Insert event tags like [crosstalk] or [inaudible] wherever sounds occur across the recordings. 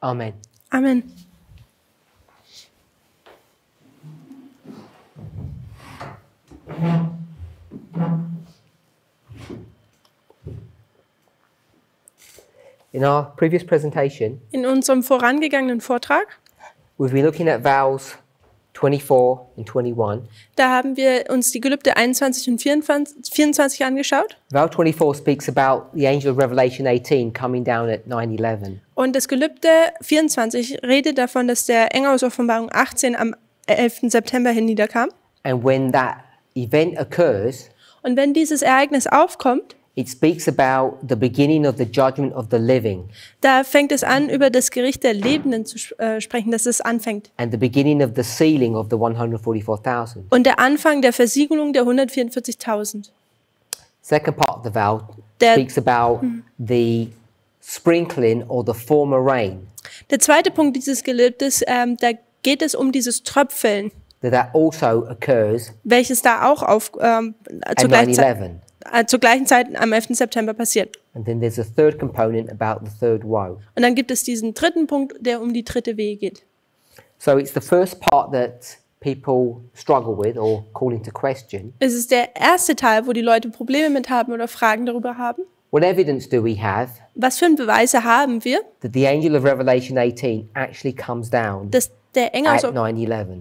Amen. Amen. In our previous presentation, In unserem vorangegangenen Vortrag, we've been looking at vows 24 and 21. da haben wir uns die Gelübde 21 und 24, 24 angeschaut. Vow 24 speaks about the angel of Revelation 18 coming down at 9:11. Und das Gelübde 24 redet davon, dass der Engel aus Offenbarung 18 am 11. September hinniederkam. And when that event occurs, Und wenn dieses Ereignis aufkommt, it speaks about the beginning of the judgment of the living da fängt es an, über das Gericht der Lebenden zu äh, sprechen, dass es anfängt. and the beginning of the sealing of the 144,000. Und der Anfang der Versiegelung der 144.000. Second part of the vow Der- speaks about the sprinkling or the former rain. Der zweite Punkt dieses Gelübdes, ähm, da geht es um dieses Tröpfeln, That also occurs welches da auch auf, ähm, zur, Zeit, 9/11. Zur gleichen Zeit am 11. September passiert. And then there's a third component about the third woe. Und dann gibt es diesen dritten Punkt, der um die dritte Wehe geht. So it's the first part that people struggle with or call into question. Es ist der erste Teil, wo die Leute Probleme mit haben oder Fragen darüber haben. What evidence do we have Was für Beweise haben wir, that the angel of Revelation 18 actually comes down dass der Engel aus, at 9/11?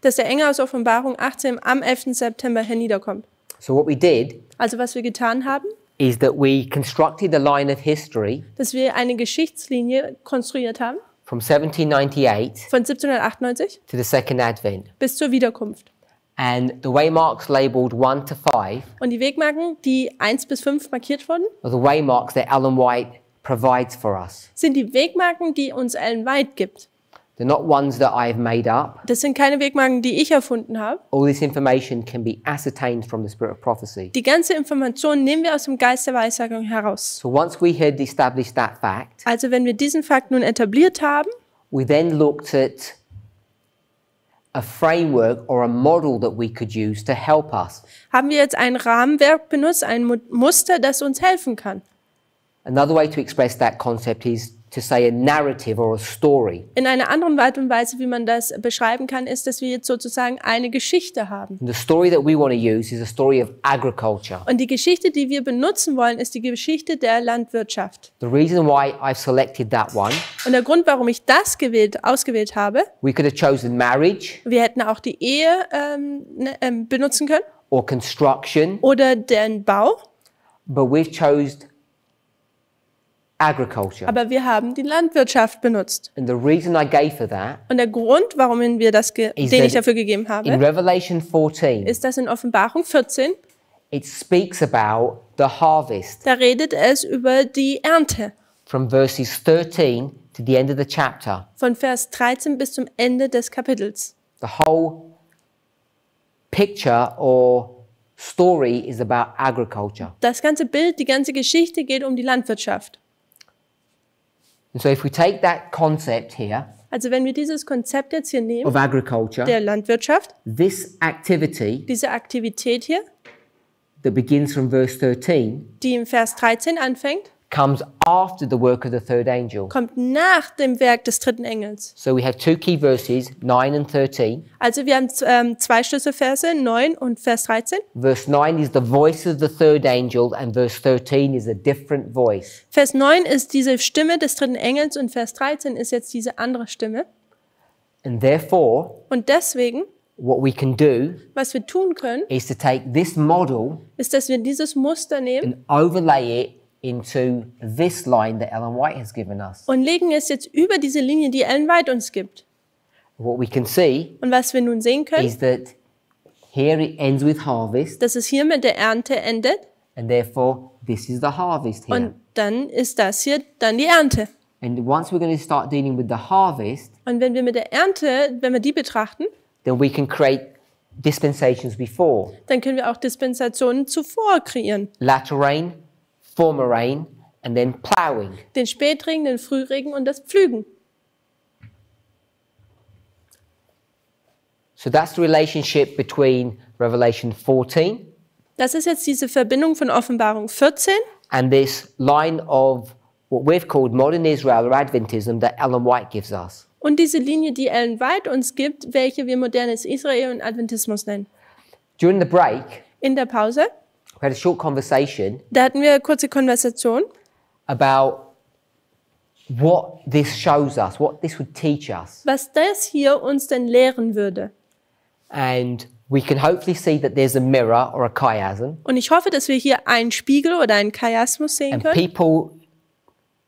dass der Engel aus Offenbarung 18 am 11. September herniederkommt? So what we did Also was wir getan haben, is that we constructed a line of history dass wir eine Geschichtslinie konstruiert haben from 1798 von 1798 to the second advent. bis zur Wiederkunft. And the waymarks labeled 1 to 5 Und die Wegmarken, die 1 bis 5 markiert wurden, are the waymarks that Ellen White provides for us. sind die Wegmarken, die uns Ellen White gibt. They're not ones that I've made up. Das sind keine Wegmarken, die ich erfunden habe. All this information can be ascertained from the spirit of prophecy. Die ganze Information nehmen wir aus dem Geist der Weissagung heraus. So once we had established that fact, Also wenn wir diesen Fakt nun etabliert haben, we then looked at a framework or a model that we could use to help us. haben wir jetzt ein Rahmenwerk benutzt, ein Mu- Muster, das uns helfen kann. Another way to express that concept is to say a narrative or a story. In einer anderen Art und Weise, wie man das beschreiben kann, ist, dass wir jetzt sozusagen eine Geschichte haben. And the story that we want to use is a story of agriculture. Und die Geschichte, die wir benutzen wollen, ist die Geschichte der Landwirtschaft. The reason why I've selected that one, Und der Grund, warum ich das gewählt, ausgewählt habe, we could have chosen marriage wir hätten auch die Ehe ähm, ne, ähm, benutzen können or construction, oder den Bau, but we've chosen agriculture. aber wir haben die Landwirtschaft benutzt. And the reason I gave for that, Und der Grund, warum wir das, den ich dafür gegeben in habe, Revelation 14, ist, dass in Offenbarung 14, it speaks about the harvest da redet es über die Ernte. from verses 13 to the end of the chapter. Von Vers 13 bis zum Ende des Kapitels. The whole picture or story is about agriculture. Das ganze Bild, die ganze Geschichte geht um die Landwirtschaft. And so if we take that concept here Also wenn wir dieses Konzept jetzt hier nehmen, of agriculture, der Landwirtschaft, this activity diese Aktivität hier, that begins from verse 13 die im Vers 13 anfängt, comes after the work of the third angel. kommt nach dem Werk des dritten Engels. So we have two key verses, 9 and 13. Also wir haben ähm, zwei Schlüsselverse, 9 und Vers 13. Verse 9 is the voice of the third angel, and verse 13 is a different voice. Vers 9 ist diese Stimme des dritten Engels und Vers 13 ist jetzt diese andere Stimme. And therefore, Und deswegen, what we can do was wir tun können, is to take this model ist, dass wir dieses Muster nehmen and overlay it into this line that Ellen White has given us. und legen es jetzt über diese Linie, die Ellen White uns gibt. What we can see Und was wir nun sehen können, is that here it ends with harvest, dass es hier mit der Ernte endet and therefore this is the harvest here. und dann ist das hier dann die Ernte. And once we're going to start dealing with the harvest, Und wenn wir mit der Ernte, wenn wir die betrachten, then we can create dispensations before. dann können wir auch Dispensationen zuvor kreieren. Latter rain, former rain, and then ploughing. Den Spätregen, den Frühregen und das Pflügen. So that's the relationship between Revelation 14 Das ist jetzt diese Verbindung von Offenbarung 14 and this line of what we've called modern Israel or Adventism that Ellen White gives us. Und diese Linie, die Ellen White uns gibt, welche wir modernes Israel und Adventismus nennen. During the break, In der Pause, we had a short conversation da hatten wir eine kurze Konversation about what this shows us, what this would teach us. was das hier uns denn lehren würde. And we can hopefully see that there's a mirror or a chiasm, Und ich hoffe, dass wir hier einen Spiegel oder einen Chiasmus sehen and können. people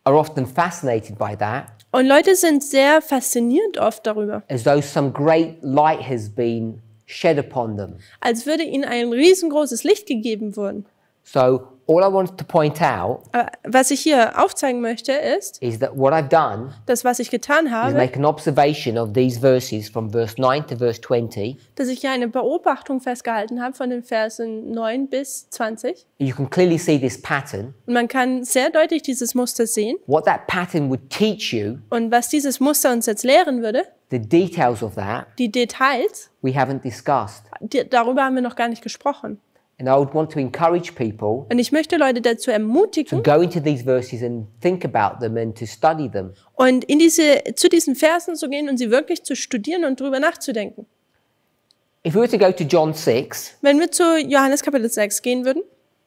are often fascinated by that Und Leute sind sehr fasziniert oft darüber, as though some great light has been shed upon them. als würde ihnen ein riesengroßes Licht gegeben worden. So, all I wanted to point out Aber was ich hier aufzeigen möchte, ist, is that what I've done dass was ich getan is habe, make an observation of these verses from verse 9 to verse 20. dass ich hier eine Beobachtung festgehalten habe von den Versen 9 bis 20. You can clearly see this pattern. Und man kann sehr deutlich dieses Muster sehen. What that pattern would teach you, Und was dieses Muster uns jetzt lehren würde, the details of that, die Details, we haven't discussed. die, darüber haben wir noch gar nicht gesprochen. And I would want to encourage people Und ich möchte Leute dazu ermutigen, to go into these verses and think about them and to study them. und in diese, zu diesen Versen zu gehen und sie wirklich zu studieren und darüber nachzudenken. If we were to go to John 6, Wenn wir zu Johannes Kapitel 6 gehen würden,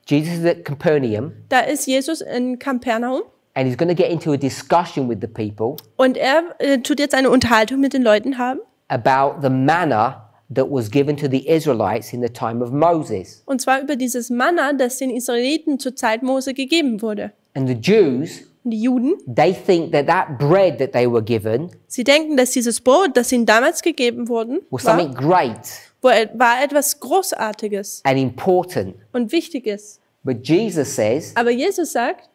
Jesus is at Capernaum da ist Jesus in Kapernaum and he's going to get into a discussion with the people und er äh, tut jetzt eine Unterhaltung mit den Leuten haben. about the manna that was given to the Israelites in the time of Moses. Und zwar über dieses Manna, das den Israeliten zur Zeit Mose gegeben wurde. And the Jews, Und die Juden, they think that that bread that they were given sie denken, dass dieses Brot, das ihnen damals gegeben worden was war, something great war etwas Großartiges and important. und Wichtiges. But Jesus says Aber Jesus sagt,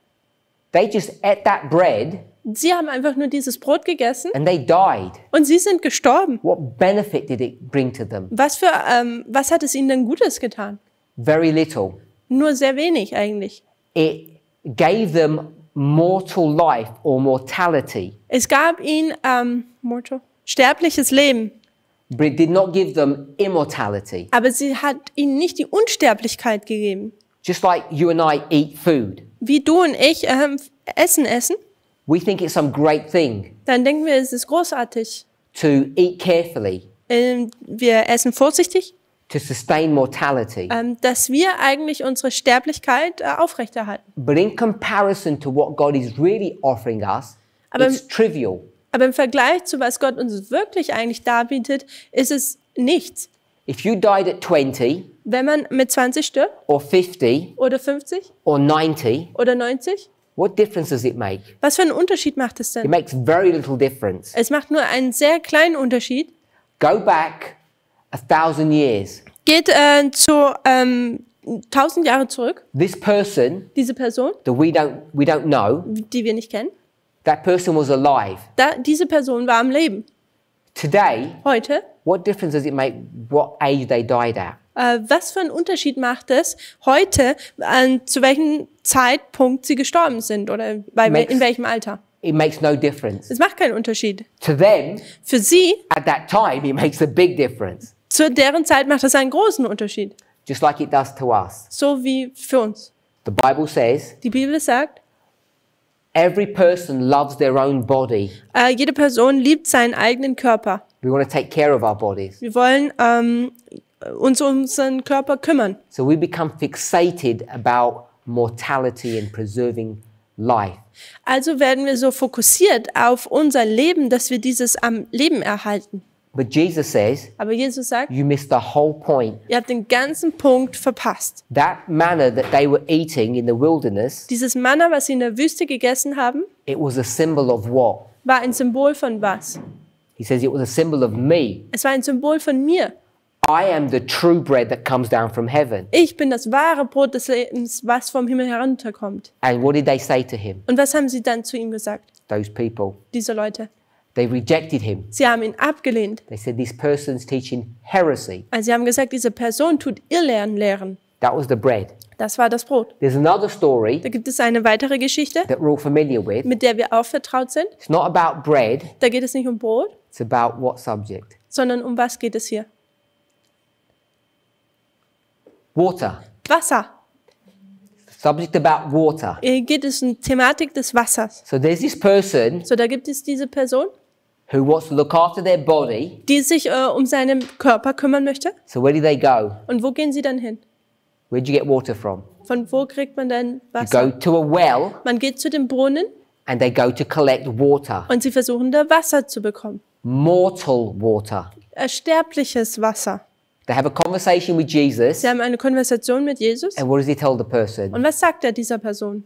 they just ate that bread sie haben einfach nur dieses Brot gegessen and they died. und sie sind gestorben. What benefit did it bring to them? Was, für, ähm, was hat es ihnen denn Gutes getan? Very little. Nur sehr wenig eigentlich. It gave them mortal life or mortality, Es gab ihnen ähm, mortal, sterbliches Leben, but it did not give them immortality. aber sie hat ihnen nicht die Unsterblichkeit gegeben. Just like you and I eat food, Wie du und ich ähm, Essen essen, we think it's some great thing dann denken wir, es ist großartig. to eat carefully Ähm, wir essen vorsichtig, to sustain mortality. ähm, dass wir eigentlich unsere Sterblichkeit äh, aufrechterhalten. But in comparison to what God is really offering us, Aber- it's trivial. Aber im Vergleich zu was Gott uns wirklich eigentlich darbietet, ist es nichts. If you died at 20 Wenn man mit 20 stirbt or 50 oder 50 or 90, oder 90, what difference does it make? was für einen Unterschied macht es It denn? makes very little difference. Es macht nur einen sehr kleinen Unterschied. Go back a thousand years. Geht äh, zu ähm, 1000 Jahre zurück, This person diese Person, that we don't we don't know, die wir nicht kennen, that person was alive. da, diese Person war am Leben. Today, Heute, what difference does it make what age they died at? äh, was für einen Unterschied macht es heute, an, zu welchem Zeitpunkt sie gestorben sind oder bei, Makes- in welchem Alter? It makes no difference. Es macht keinen Unterschied. To them, Für sie, at that time, it makes a big difference. zu deren Zeit macht es einen großen Unterschied. Just like it does to us. So wie für uns. The Bible says Die Bibel sagt, every person loves their own body. äh, jede Person liebt seinen eigenen Körper. We want to take care of our bodies. Wir wollen ähm, uns um unseren Körper kümmern. So we become fixated about mortality and preserving life. Also werden wir so fokussiert auf unser Leben, dass wir dieses am Leben erhalten. But Jesus says Aber Jesus sagt, you missed the whole point. ihr habt den ganzen Punkt verpasst. That manna that they were eating in the wilderness, Dieses Manna, was sie in der Wüste gegessen haben, it was a symbol of what? war ein Symbol von was? He says it was a symbol of me. Es war ein Symbol von mir. I am the true bread that comes down from heaven. Ich bin das wahre Brot des Lebens, was vom Himmel herunterkommt. And what did they say to him? Und was haben sie dann zu ihm gesagt, Those people. diese Leute? They rejected him. Sie haben ihn abgelehnt. They said, This person's teaching heresy. Also sie haben gesagt, diese Person tut Irrlehren lehren. That was the bread. Das war das Brot. There's another story Da gibt es eine weitere Geschichte, that we're all familiar with. mit der wir auch vertraut sind. It's not about bread, Da geht es nicht um Brot, it's about what subject? sondern um was geht es hier? Water. Wasser. subject about water. Hier geht es um Thematik des Wassers. So there's this person So, da gibt es diese Person, who wants to look after their body. die sich äh, um seinen Körper kümmern möchte. So where do they go? Und wo gehen sie dann hin? Where'd you get water from? Von wo kriegt man dann You Wasser? go to a well Man geht zu dem Brunnen and they go to collect water. und sie versuchen da Wasser zu bekommen. Mortal water. Äh, sterbliches Wasser. They have a conversation with Jesus. Sie haben eine Konversation mit Jesus. And what does he tell the person? Und was sagt er dieser Person?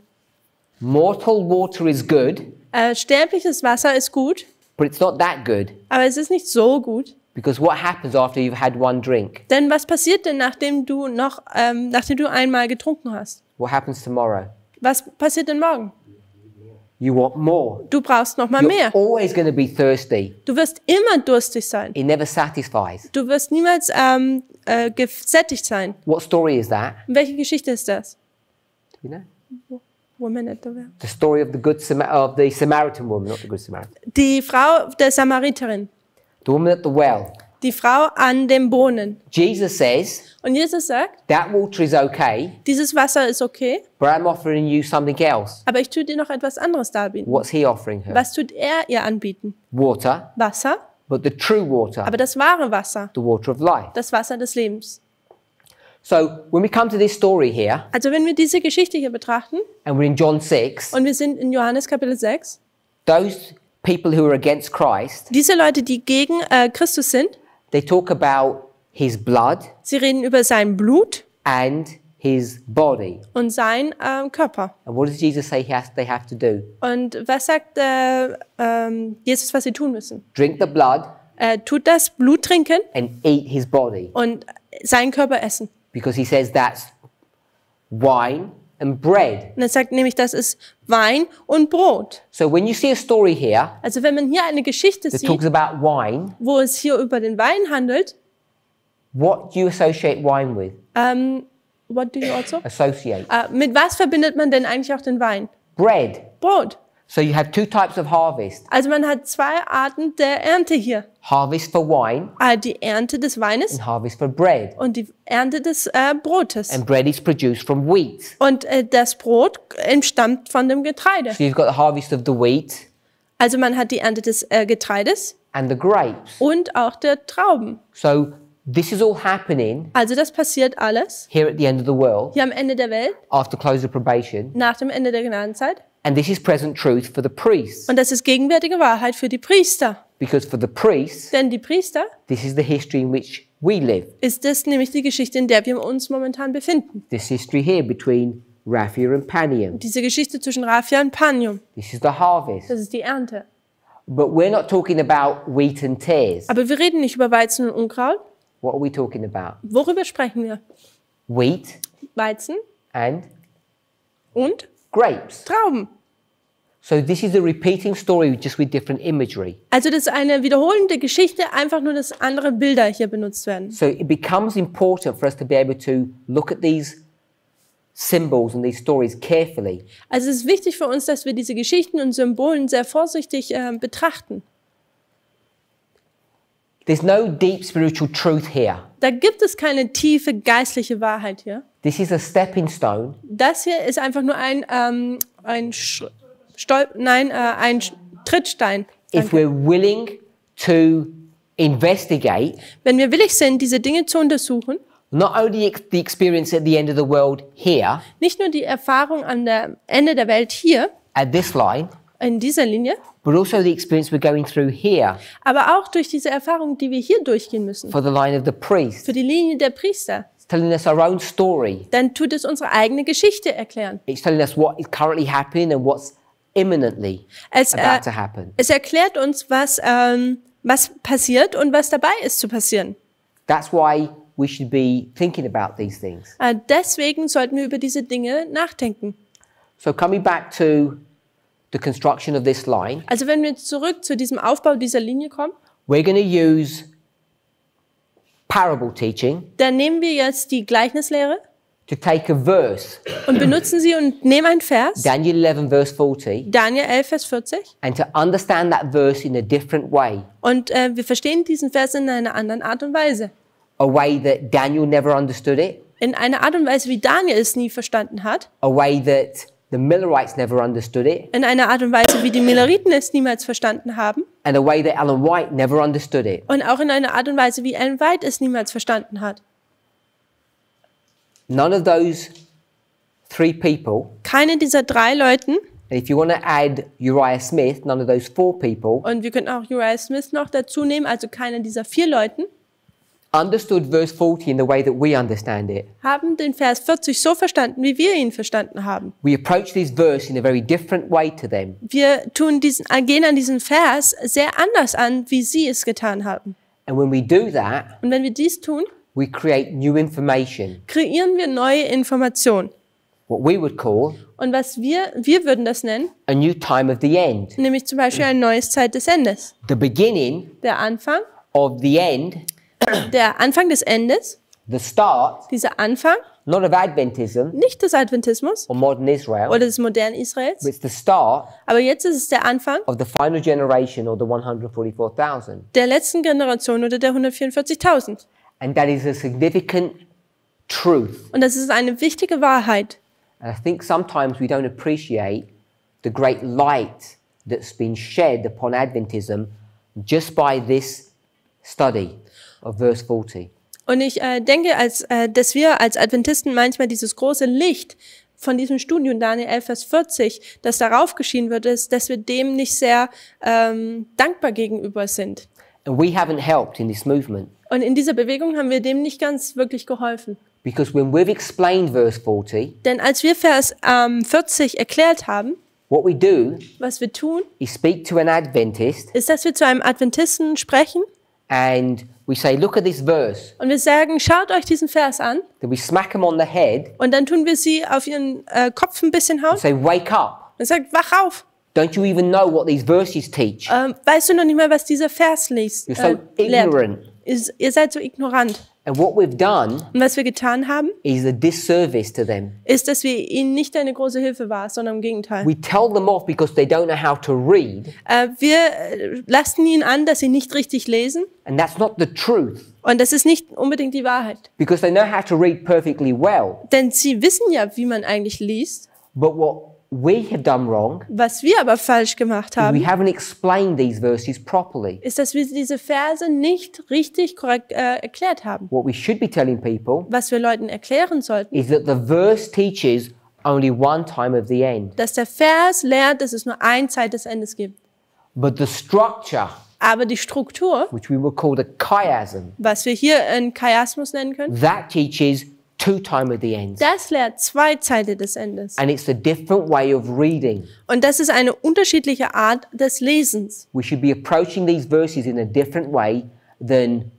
Mortal water is good, Äh, sterbliches Wasser ist gut, but it's not that good aber es ist nicht so gut. because what happens after you've had one drink? Denn was passiert denn, nachdem du noch, ähm, nachdem du einmal getrunken hast? What happens tomorrow? Was passiert denn morgen? You want more. Du brauchst noch mal You're mehr. always to be thirsty. Du wirst immer durstig sein. It never satisfies. Du wirst niemals ähm, äh, gesättigt sein. What story is that? Welche Geschichte ist das? Do you know? Woman at the well. The story of the good Sama- of the Samaritan woman, not the good Samaritan. Die Frau der Samariterin. The woman at the well. Die Frau an dem Brunnen. Jesus says Und Jesus sagt, that water is okay, dieses Wasser ist okay, but I'm offering you something else. aber ich tue dir noch etwas anderes darbieten. What's he offering her? Was tut er ihr anbieten? Water, Wasser, but the true water, aber das wahre Wasser, the water of life. das Wasser des Lebens. So when we come to this story here, Also wenn wir diese Geschichte hier betrachten and we're in John 6, und wir sind in Johannes Kapitel 6, those people who are against Christ, diese Leute, die gegen äh, Christus sind, they talk about his blood sie reden über sein Blut and his body. und sein ähm, Körper. And what does Jesus say he has, they have to do? Und was sagt äh, ähm, Jesus, was sie tun müssen? Drink the blood Äh, tut das Blut trinken and eat his body. und seinen Körper essen. Because he says that's wine and bread. Und er sagt nämlich, das ist Wein und Brot. So when you see a story here Also wenn man hier eine Geschichte that sieht, talks about wine, wo es hier über den Wein handelt, what do you associate wine with? ähm, what do you also? Associate. Äh, mit was verbindet man denn eigentlich auch den Wein? Bread. Brot. So you have two types of harvest. Also man hat zwei Arten der Ernte hier. Harvest for wine Äh, die Ernte des Weines and harvest for bread. und die Ernte des äh, Brotes. And bread is produced from wheat. Und äh, das Brot entstammt von dem Getreide. So you've got the harvest of the wheat Also man hat die Ernte des äh, Getreides and the grapes. und auch der Trauben. So this is all happening Also das passiert alles here at the end of the world hier am Ende der Welt, after close of probation. nach dem Ende der Gnadenzeit. And this is present truth for the priests. Und das ist gegenwärtige Wahrheit für die Priester. Because for the priests, Denn die Priester this is the history in which we live. ist das nämlich die Geschichte, in der wir uns momentan befinden. This history here between Raphia and Panium. Diese Geschichte zwischen Raphia und Panium. This is the harvest. Das ist die Ernte. But we're not talking about wheat and tares. Aber wir reden nicht über Weizen und Unkraut. What are we talking about? Worüber sprechen wir? Wheat Weizen and und grapes. Trauben. So this is a repeating story just with different imagery. Also das ist eine wiederholende Geschichte, einfach nur, dass andere Bilder hier benutzt werden. So it becomes important for us to be able to look at these symbols and these stories carefully Also es ist wichtig für uns, dass wir diese Geschichten und Symbolen sehr vorsichtig äh, betrachten. There's no deep spiritual truth here. Da gibt es keine tiefe geistliche Wahrheit hier. This is a stepping stone Das hier ist einfach nur ein, ähm, ein, Sch Stol nein, äh, ein Sch Trittstein. if Danke. we're willing to investigate Wenn wir willig sind, diese Dinge zu untersuchen, not only the experience at the end of the world here nicht nur die Erfahrung an der Ende der Welt hier, at this line, in dieser Linie, but also the experience we're going through here aber auch durch diese Erfahrung, die wir hier durchgehen müssen, for the line of the priest. für die Linie der Priester, telling us our own story. dann tut es unsere eigene Geschichte erklären. It's telling us what is currently happening and what's imminently Es, äh, about to happen. es erklärt uns, was, ähm, was passiert und was dabei ist zu passieren. That's why we should be thinking about these things. Äh, deswegen sollten wir über diese Dinge nachdenken. So coming back to the construction of this line, Also wenn wir zurück zu diesem Aufbau dieser Linie kommen, we're going to use parable teaching dann nehmen wir jetzt die Gleichnislehre to take a verse, und benutzen sie und nehmen einen Vers, Daniel 11 verse 40, Daniel 11, Vers 40, and to understand that verse in a different way, und äh, wir verstehen diesen Vers in einer anderen Art und Weise. a way that Daniel never understood it, in einer Art und Weise, wie Daniel es nie verstanden hat, a way that the Millerites never understood it, in einer Art und Weise, wie die Milleriten es niemals verstanden haben. And a way that Ellen White never understood it. und auch in einer Art und Weise, wie Ellen White es niemals verstanden hat. None of those three people, Keine dieser drei Leuten, and if you want to add Uriah Smith, none of those four people. Und wir könnten auch Uriah Smith noch dazu nehmen, also keiner dieser vier Leuten, understood verse 40 in the way that we understand it. haben den Vers 40 so verstanden, wie wir ihn verstanden haben. We approach this verse in a very different way to them. Wir tun diesen, gehen an diesen Vers sehr anders an, wie sie es getan haben. And when we do that, Und wenn wir dies tun, we create new information, kreieren wir neue Informationen. what we would call Und was wir, wir würden das nennen, a new time of the end. nämlich zum Beispiel ein neues Zeit des Endes. The beginning Der Anfang, of the end, der Anfang des Endes, the start, dieser Anfang, not of Adventism. Nicht des Adventismus. Or modern Israel, oder des modernen Israels, but it's the start aber jetzt ist es der Anfang. of the final generation or the 144,000. der letzten Generation oder der 144.000. And that is a significant truth. Und das ist eine wichtige Wahrheit. And I think sometimes we don't appreciate the great light that's been shed upon Adventism just by this study of verse 40. Und ich äh, denke, als, äh, dass wir als Adventisten manchmal dieses große Licht von diesem Studium Daniel 11, Vers 40, das darauf geschienen wird, ist, dass wir dem nicht sehr ähm, dankbar gegenüber sind. And we haven't helped in this movement Und in dieser Bewegung haben wir dem nicht ganz wirklich geholfen. because when we've explained verse 40, Denn als wir Vers ähm, 40 erklärt haben, what we do was wir tun, is speak to an Adventist ist, dass wir zu einem Adventisten sprechen and we say, Look at this verse. und wir sagen, schaut euch diesen Vers an. Then we smack them on the head Und dann tun wir sie auf ihren äh, Kopf ein bisschen hauen and say, Wake up. und sagt, wach auf. Don't you even know what these verses teach? Ähm, weißt du noch nicht mal, was dieser Vers liest? You're so äh, ignorant. Ist, ihr seid so ignorant. And what we've done Und was wir getan haben, is a disservice to them. ist, dass wir ihnen nicht eine große Hilfe waren, sondern im Gegenteil. We tell them off because they don't know how to read, Äh, wir äh, lasten ihnen an, dass sie nicht richtig lesen. and that's not the truth Und das ist nicht unbedingt die Wahrheit. because they know how to read perfectly well. Denn sie wissen ja, wie man eigentlich liest. But what we have done wrong, Was wir aber falsch gemacht we haben, haven't explained these verses properly. ist, dass wir diese Verse nicht richtig korrekt äh, erklärt haben. What we should be telling people Was wir Leuten erklären sollten, is that the verse teaches only one time of the end, dass der Vers lehrt, dass es nur ein Zeit des Endes gibt. but the structure, Aber die Struktur, which we would call the chiasm, was wir hier in Chiasmus nennen können, that teaches two time of the ends. das lehrt zwei Zeiten des Endes. And it's a different way of reading. Und das ist eine unterschiedliche Art des Lesens. We should be approaching these verses in a different way than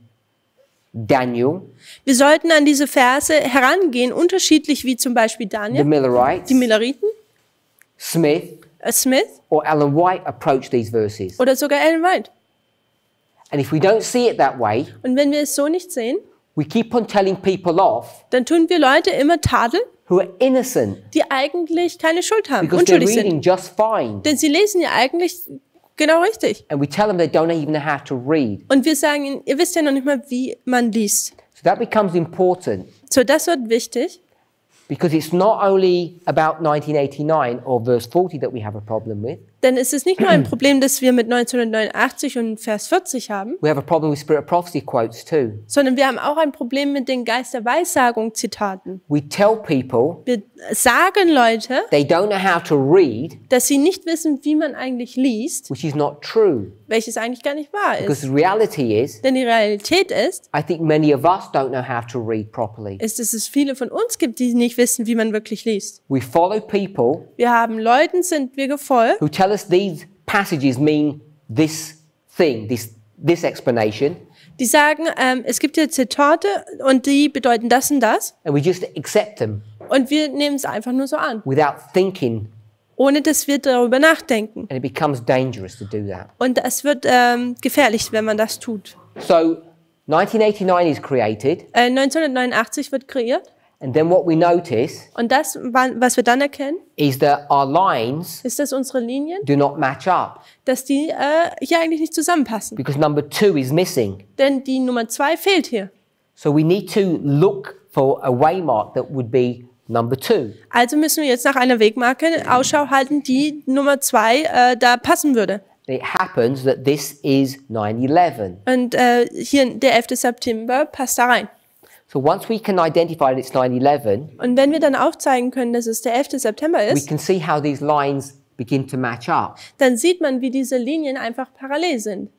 Daniel, Wir sollten an diese Verse herangehen, unterschiedlich wie zum Beispiel the Daniel, Millerites, die Milleriten, Smith, äh, Smith or Ellen White approach these verses. oder sogar Ellen White. And if we don't see it that way, Und wenn wir es so nicht sehen, we keep on telling people off dann tun wir Leute immer tadeln, who are innocent die eigentlich keine Schuld haben, because they're unschuldig sind. reading just fine. Denn sie lesen ja eigentlich genau richtig. And we tell them they don't even know how to read. Und wir sagen ihnen, ihr wisst ja noch nicht mal, wie man liest. So that becomes important So, das wird wichtig, because it's not only about 1989 or verse 40 that we have a problem with. Denn es ist nicht nur ein [clears throat] Problem, das wir mit 1989 und Vers 40 haben, sondern wir haben auch ein Problem mit den Geist der Weissagung Zitaten. We tell people Wir sagen Leute, they don't know how to read, dass sie nicht wissen, wie man eigentlich liest, welches eigentlich gar nicht wahr Because ist. the reality is, Denn die Realität ist, I think many of us don't know how to read properly. ist, dass es viele von uns gibt, die nicht wissen, wie man wirklich liest. We follow people Wir haben Leuten, sind wir gefolgt, who tell us these passages mean this thing, this, this explanation, die sagen, ähm, es gibt hier Zitate und die bedeuten das und das and we just accept them und wir nehmen es einfach nur so an, without thinking, ohne dass wir darüber nachdenken. and it becomes dangerous to do that. Und es wird ähm, gefährlich, wenn man das tut. So 1989 is created, Äh, 1989 wird kreiert and then what we notice und das, wa- was wir dann erkennen, is that our lines ist, dass unsere Linien, do not match up dass die äh, hier eigentlich nicht zusammenpassen. because number two is missing. Denn die Nummer zwei fehlt hier. So we need to look for a waymark that would be number two. Also müssen wir jetzt nach einer Wegmarke Ausschau halten, die Nummer zwei äh, da passen würde. It happens that this is 9/11. Und äh, hier der 11. September passt da rein. So once we can identify that it's 9/11, Und wenn wir dann aufzeigen können, dass es der 11. September we ist, can see how these lines begin to match up. dann sieht man, wie diese Linien einfach parallel sind.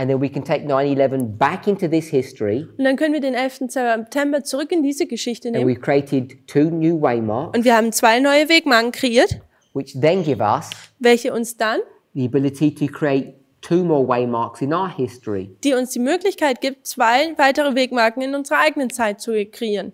And then we can take 9/11 back into this history Und dann können wir den 11. September zurück in diese Geschichte and nehmen. we've created two new waymarks Und wir haben zwei neue Wegmarken kreiert, which then give us welche uns dann, the ability to create two more waymarks in our history. die uns die Möglichkeit gibt, zwei weitere Wegmarken in unserer eigenen Zeit zu kreieren.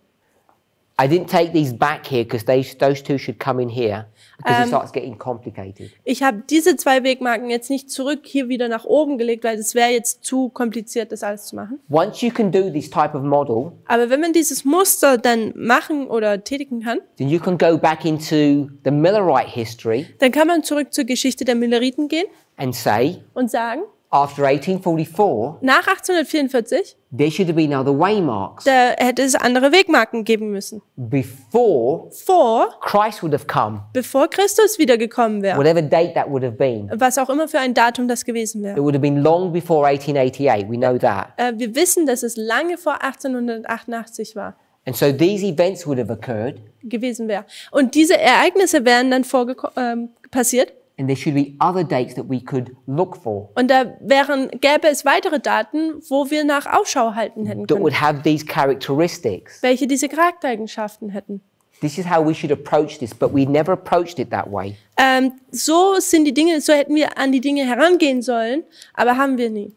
I didn't take these back here because those two should come in here because it starts getting complicated. Ich habe diese zwei Wegmarken jetzt nicht zurück hier wieder nach oben gelegt, weil es wäre jetzt zu kompliziert, das alles zu machen. Once you can do this type of model, Aber wenn man dieses Muster dann machen oder tätigen kann, then you can go back into the Millerite history dann kann man zurück zur Geschichte der Milleriten gehen and say, und sagen, after 1844, nach 1844, there should have been other waymarks. da hätte es andere Wegmarken geben müssen. Before Vor, Christ would have come, bevor Christus wiedergekommen wäre. whatever date that would have been. Was auch immer für ein Datum das gewesen It wäre. would have been long before 1888, we know that. Äh, wir wissen, dass es lange vor 1888 war, And so these events would have occurred, gewesen wäre. Und diese Ereignisse wären dann vorgeko- ähm, passiert. And there should be other dates that we could look for Und da wären, gäbe es weitere Daten, wo wir nach Ausschau halten hätten that können, would have these characteristics. welche diese Charaktereigenschaften hätten. This is how we should approach this, but we never approached it that way. Ähm, so sind die Dinge, so hätten wir an die Dinge herangehen sollen, aber haben wir nie.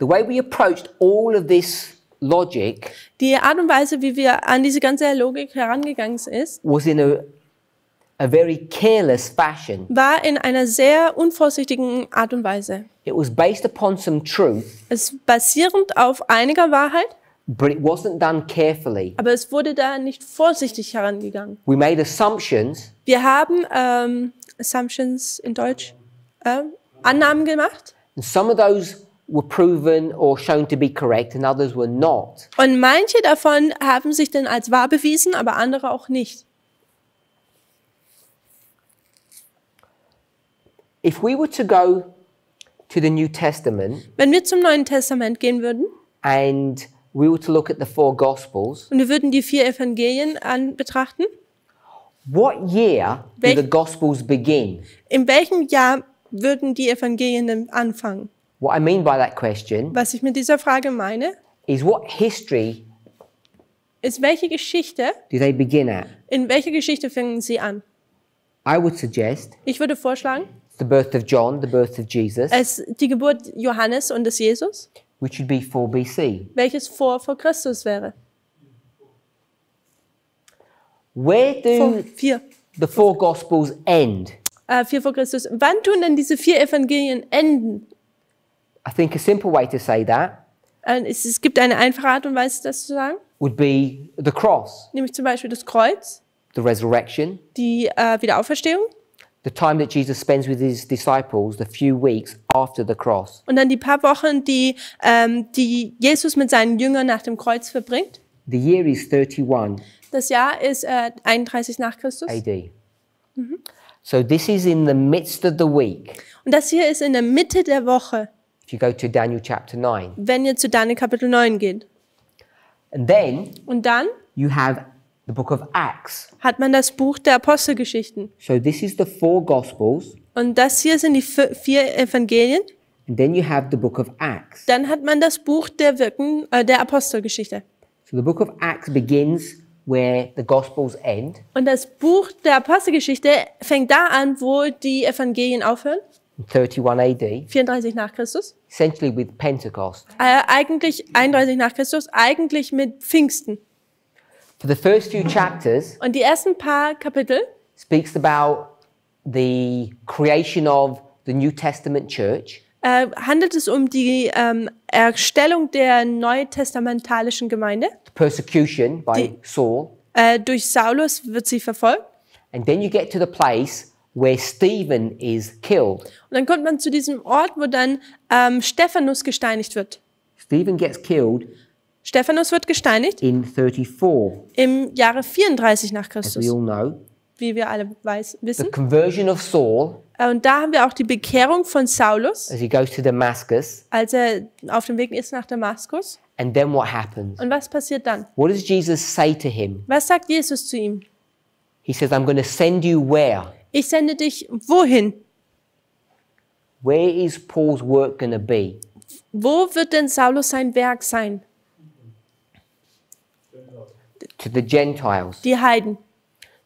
The way we approached all of this logic Die Art und Weise, wie wir an diese ganze Logik herangegangen ist, was in a, a very careless fashion. war in einer sehr unvorsichtigen Art und Weise. It was based upon some truth, Es basierend auf einiger Wahrheit, but it wasn't done carefully. aber es wurde da nicht vorsichtig herangegangen. We made assumptions Wir haben ähm, Assumptions in Deutsch, ähm, Annahmen gemacht And some of those were proven or shown to be correct, and others were not. und manche davon haben sich dann als wahr bewiesen, aber andere auch nicht. If we were to go to the New Testament Wenn wir zum Neuen Testament gehen würden and we were to look at the four Gospels, und wir würden die vier Evangelien an betrachten, what year do Wel- the Gospels begin? in welchem Jahr würden die Evangelien denn anfangen? What I mean by that question Was ich mit dieser Frage meine, is what history ist, welche Geschichte, do they begin at? in welcher Geschichte fangen sie an? I would suggest Ich würde vorschlagen, the birth of John, the birth of Jesus, es die Geburt Johannes und des Jesus, which would be 4 BC. welches vor, vor Christus wäre. Where do vier. the four Gospels end? Äh, vier vor Christus. Wann tun denn diese vier Evangelien enden? I think a simple way to say that Äh, es, es gibt eine einfache Art und Weise, das zu sagen, would be the cross, nämlich zum Beispiel das Kreuz, the resurrection, die äh, Wiederauferstehung the time that Jesus spends with his disciples, the few weeks after the cross. und dann die paar Wochen, die, ähm, die Jesus mit seinen Jüngern nach dem Kreuz verbringt. The year is 31 Das Jahr ist äh, 31 nach Christus. AD. So this is in the midst of the week. Und das hier ist in der Mitte der Woche, If you go to Daniel chapter 9. wenn ihr zu Daniel Kapitel 9 geht. And then Und dann you have the book of Acts. hat man das Buch der Apostelgeschichten. So this is the four gospels. Und das hier sind die vi- vier Evangelien. And then you have the book of Acts. Dann hat man das Buch der Wirken, äh, der Apostelgeschichte. So the book of Acts begins where the gospels end. Und das Buch der Apostelgeschichte fängt da an, wo die Evangelien aufhören, in 31 AD, 34 nach Christus. essentially with Pentecost. Äh, eigentlich 31 nach Christus, eigentlich mit Pfingsten. For the first few chapters, Und die ersten paar Kapitel speaks about the creation of the New Testament church, äh, handelt es um die ähm, Erstellung der neutestamentalischen Gemeinde. persecution by Die- Saul, Äh, durch Saulus wird sie verfolgt. and then you get to the place where Stephen is killed. Und dann kommt man zu diesem Ort, wo dann ähm, Stephanus gesteinigt wird. Stephen gets killed Stephanus wird gesteinigt in 34, im Jahre 34 nach as Christus, we all know. wie wir alle weiß, The wissen. conversion of Saul Äh, Und da haben wir auch die Bekehrung von Saulus, as he goes to Damascus. als er auf dem Weg ist nach Damaskus. And then what happens? Und was passiert dann? What does Jesus say to him? Was sagt Jesus zu ihm? He says, I'm going to send you where? Ich sende dich wohin? Where is Paul's work going to be? Wo wird denn Saulus sein Werk sein? To the Gentiles. Die Heiden.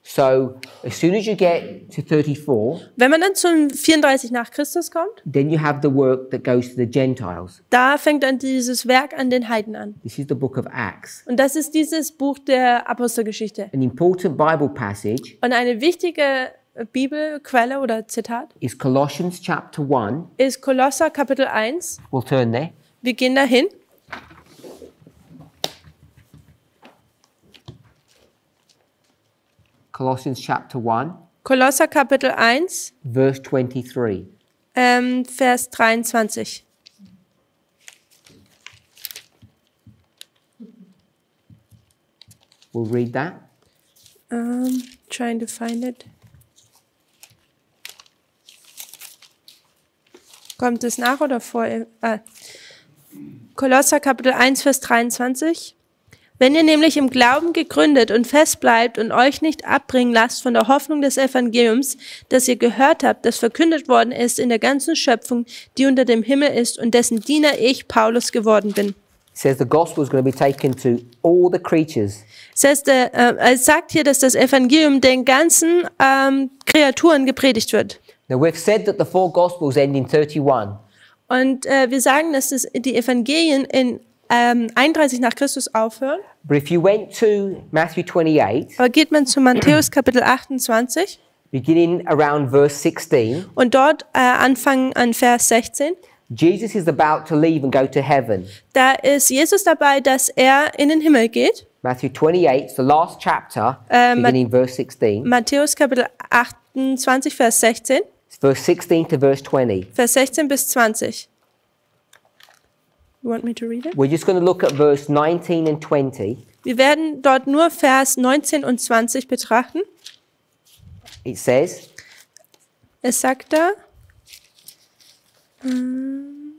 So as soon as you get to 34, Wenn man dann zum 34 nach Christus kommt, then you have the work that goes to the Gentiles. da fängt dann dieses Werk an den Heiden an. This is the book of Acts. Und das ist dieses Buch der Apostelgeschichte. An important Bible passage Und eine wichtige Bibelquelle oder Zitat is Colossians chapter 1. ist Kolosser Kapitel 1. We'll turn there. Wir gehen dahin. Colossians chapter 1, Kolosser Kapitel 1, verse 23. ähm, Vers 23. We'll read that. Um, trying to find it. Kommt es nach oder vor? Äh, Kolosser Kapitel 1, Vers 23. Wenn ihr nämlich im Glauben gegründet und fest bleibt und euch nicht abbringen lasst von der Hoffnung des Evangeliums, das ihr gehört habt, das verkündet worden ist in der ganzen Schöpfung, die unter dem Himmel ist und dessen Diener ich, Paulus, geworden bin. It says the gospel is going to be taken to all the creatures. Das heißt, äh, es sagt hier, dass das Evangelium den ganzen ähm, Kreaturen gepredigt wird. Now we've said that the four gospels end in 31. Und äh, wir sagen, dass das, die Evangelien in ähm, 31 nach Christus aufhören. But if you went to Matthew 28, Aber geht man zu Matthäus Kapitel 28 beginning around verse 16, und dort äh, anfangen an Vers 16, Jesus is about to leave and go to heaven. da ist Jesus dabei, dass er in den Himmel geht. Matthew 28, the last chapter, Uh, Ma- beginning verse 16. Matthäus Kapitel 28, Vers 16, It's verse 16 to verse 20. Vers 16 bis 20. You want me to read it? We're just going to look at verse 19 and 20. Wir werden dort nur Vers 19 und 20 betrachten. It says, Es sagt da, ähm,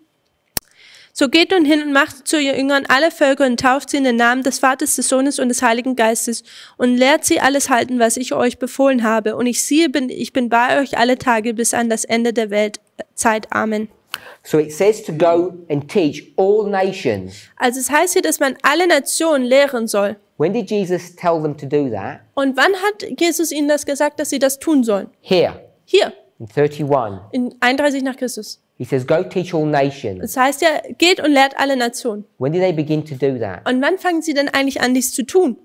so geht nun hin und macht zu ihr Jüngern alle Völker und tauft sie in den Namen des Vaters, des Sohnes und des Heiligen Geistes und lehrt sie alles halten, was ich euch befohlen habe. Und ich siehe, bin, ich bin bei euch alle Tage bis an das Ende der Weltzeit. Amen. So it says to go and teach all nations. Also es heißt hier, dass man alle Nationen lehren soll. When did Jesus tell them to do that? Und wann hat Jesus ihnen das gesagt, dass sie das tun sollen? Here, Hier, in 31. in 31 nach Christus. He says, go teach all nations. Das heißt ja, geht und lehrt alle Nationen. When did they begin to do that? Und wann fangen sie denn eigentlich an, dies zu tun?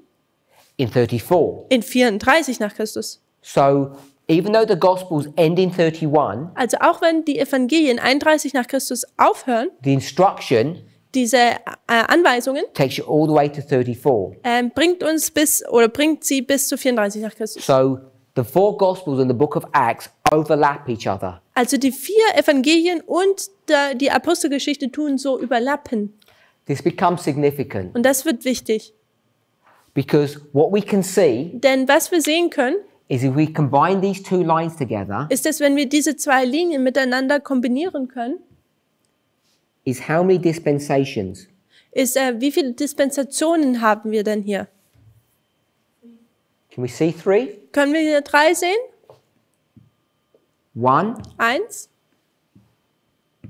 In 34. In 34 nach Christus. So even though the Gospels end in 31, Also auch wenn die Evangelien 31 nach Christus aufhören, the instruction diese äh, Anweisungen, takes you all the way to 34. ähm, bringt uns bis oder bringt sie bis zu 34 nach Christus. So the four Gospels and the book of Acts overlap each other. Also die vier Evangelien und der, die Apostelgeschichte tun so überlappen. This becomes significant Und das wird wichtig. because what we can see Denn was wir sehen können, is if we combine these two lines together, ist, dass wenn wir diese zwei Linien miteinander kombinieren können, is how many dispensations? ist, äh, wie viele Dispensationen haben wir denn hier? Can we see three? Können wir hier drei sehen? One, Eins,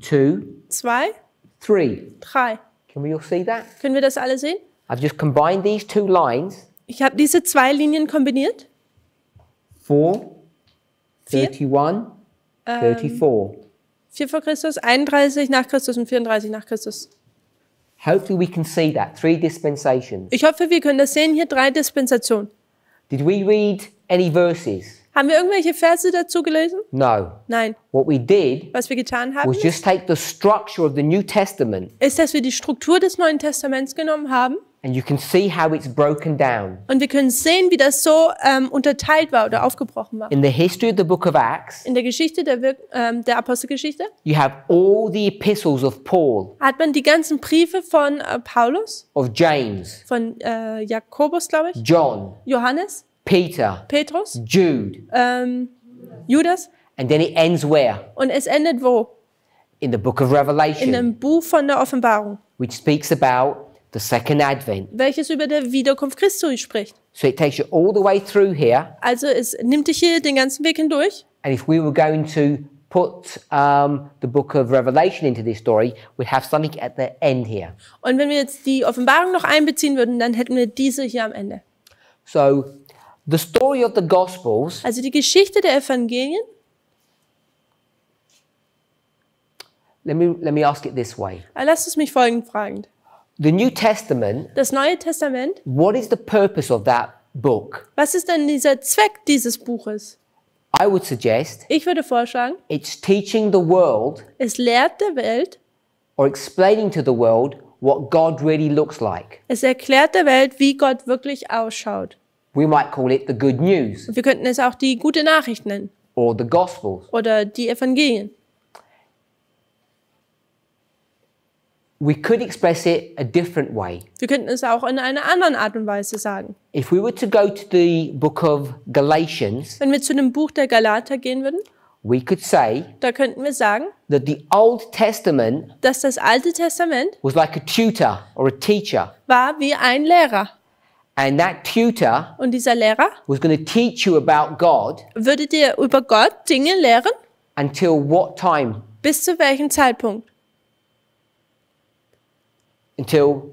two, zwei, three. drei. Can we all see that? Können wir das alle sehen? I've just combined these two lines. Ich habe diese zwei Linien kombiniert. Four, Vier. 31, 34. 4 vor Christus, 31 nach Christus und 34 nach Christus. Hopefully we can see that. Three dispensations. Ich hoffe, wir können das sehen. Hier drei Dispensationen. Did we read any verses? Haben wir irgendwelche Verse dazu gelesen? No. Nein. What we did Was wir getan haben, was just take the structure of the New Testament ist, dass wir die Struktur des Neuen Testaments genommen haben And you can see how it's broken down. Und wir können sehen, wie das so ähm, unterteilt war oder aufgebrochen war. In the history of the book of Acts, In der Geschichte der, Wir- ähm, der Apostelgeschichte you have all the epistles of Paul, hat man die ganzen Briefe von äh, Paulus, of James, von äh, Jakobus, glaube ich, John, Johannes, Peter, Petrus, Jude, ähm, Judas. and then it ends where? Und es endet wo? In the book of In Revelation, dem Buch von der Offenbarung, which speaks about the second advent. welches über der Wiederkunft Christi spricht. So it takes you all the way through here. Also es nimmt dich hier den ganzen Weg hindurch. And if we were going to put um, the book of Revelation into this story, we'd have something at the end here. Und wenn wir jetzt die Offenbarung noch einbeziehen würden, dann hätten wir diese hier am Ende. So the story of the Gospels Also die Geschichte der Evangelien. Let me, let me ask it this way. Lasst es mich folgend fragen. The New Testament, Das Neue Testament, what is the purpose of that book? was ist denn dieser Zweck dieses Buches? I would suggest Ich würde vorschlagen, it's teaching the world es lehrt der Welt, or explaining to the world what God really looks like. es erklärt der Welt, wie Gott wirklich ausschaut. We might call it the good news Und wir könnten es auch die gute Nachricht nennen or the Gospels. oder die Evangelien. We could express it a different way. Wir könnten es auch in einer anderen Art und Weise sagen. If we were to go to the book of Galatians, Wenn wir zu dem Buch der Galater gehen würden, we could say da könnten wir sagen, that the Old Testament dass das Alte Testament was like a tutor or a teacher. war wie ein Lehrer. And that tutor Und dieser Lehrer was going to teach you about God würde dir über Gott Dinge lehren, until what time? bis zu welchem Zeitpunkt? Until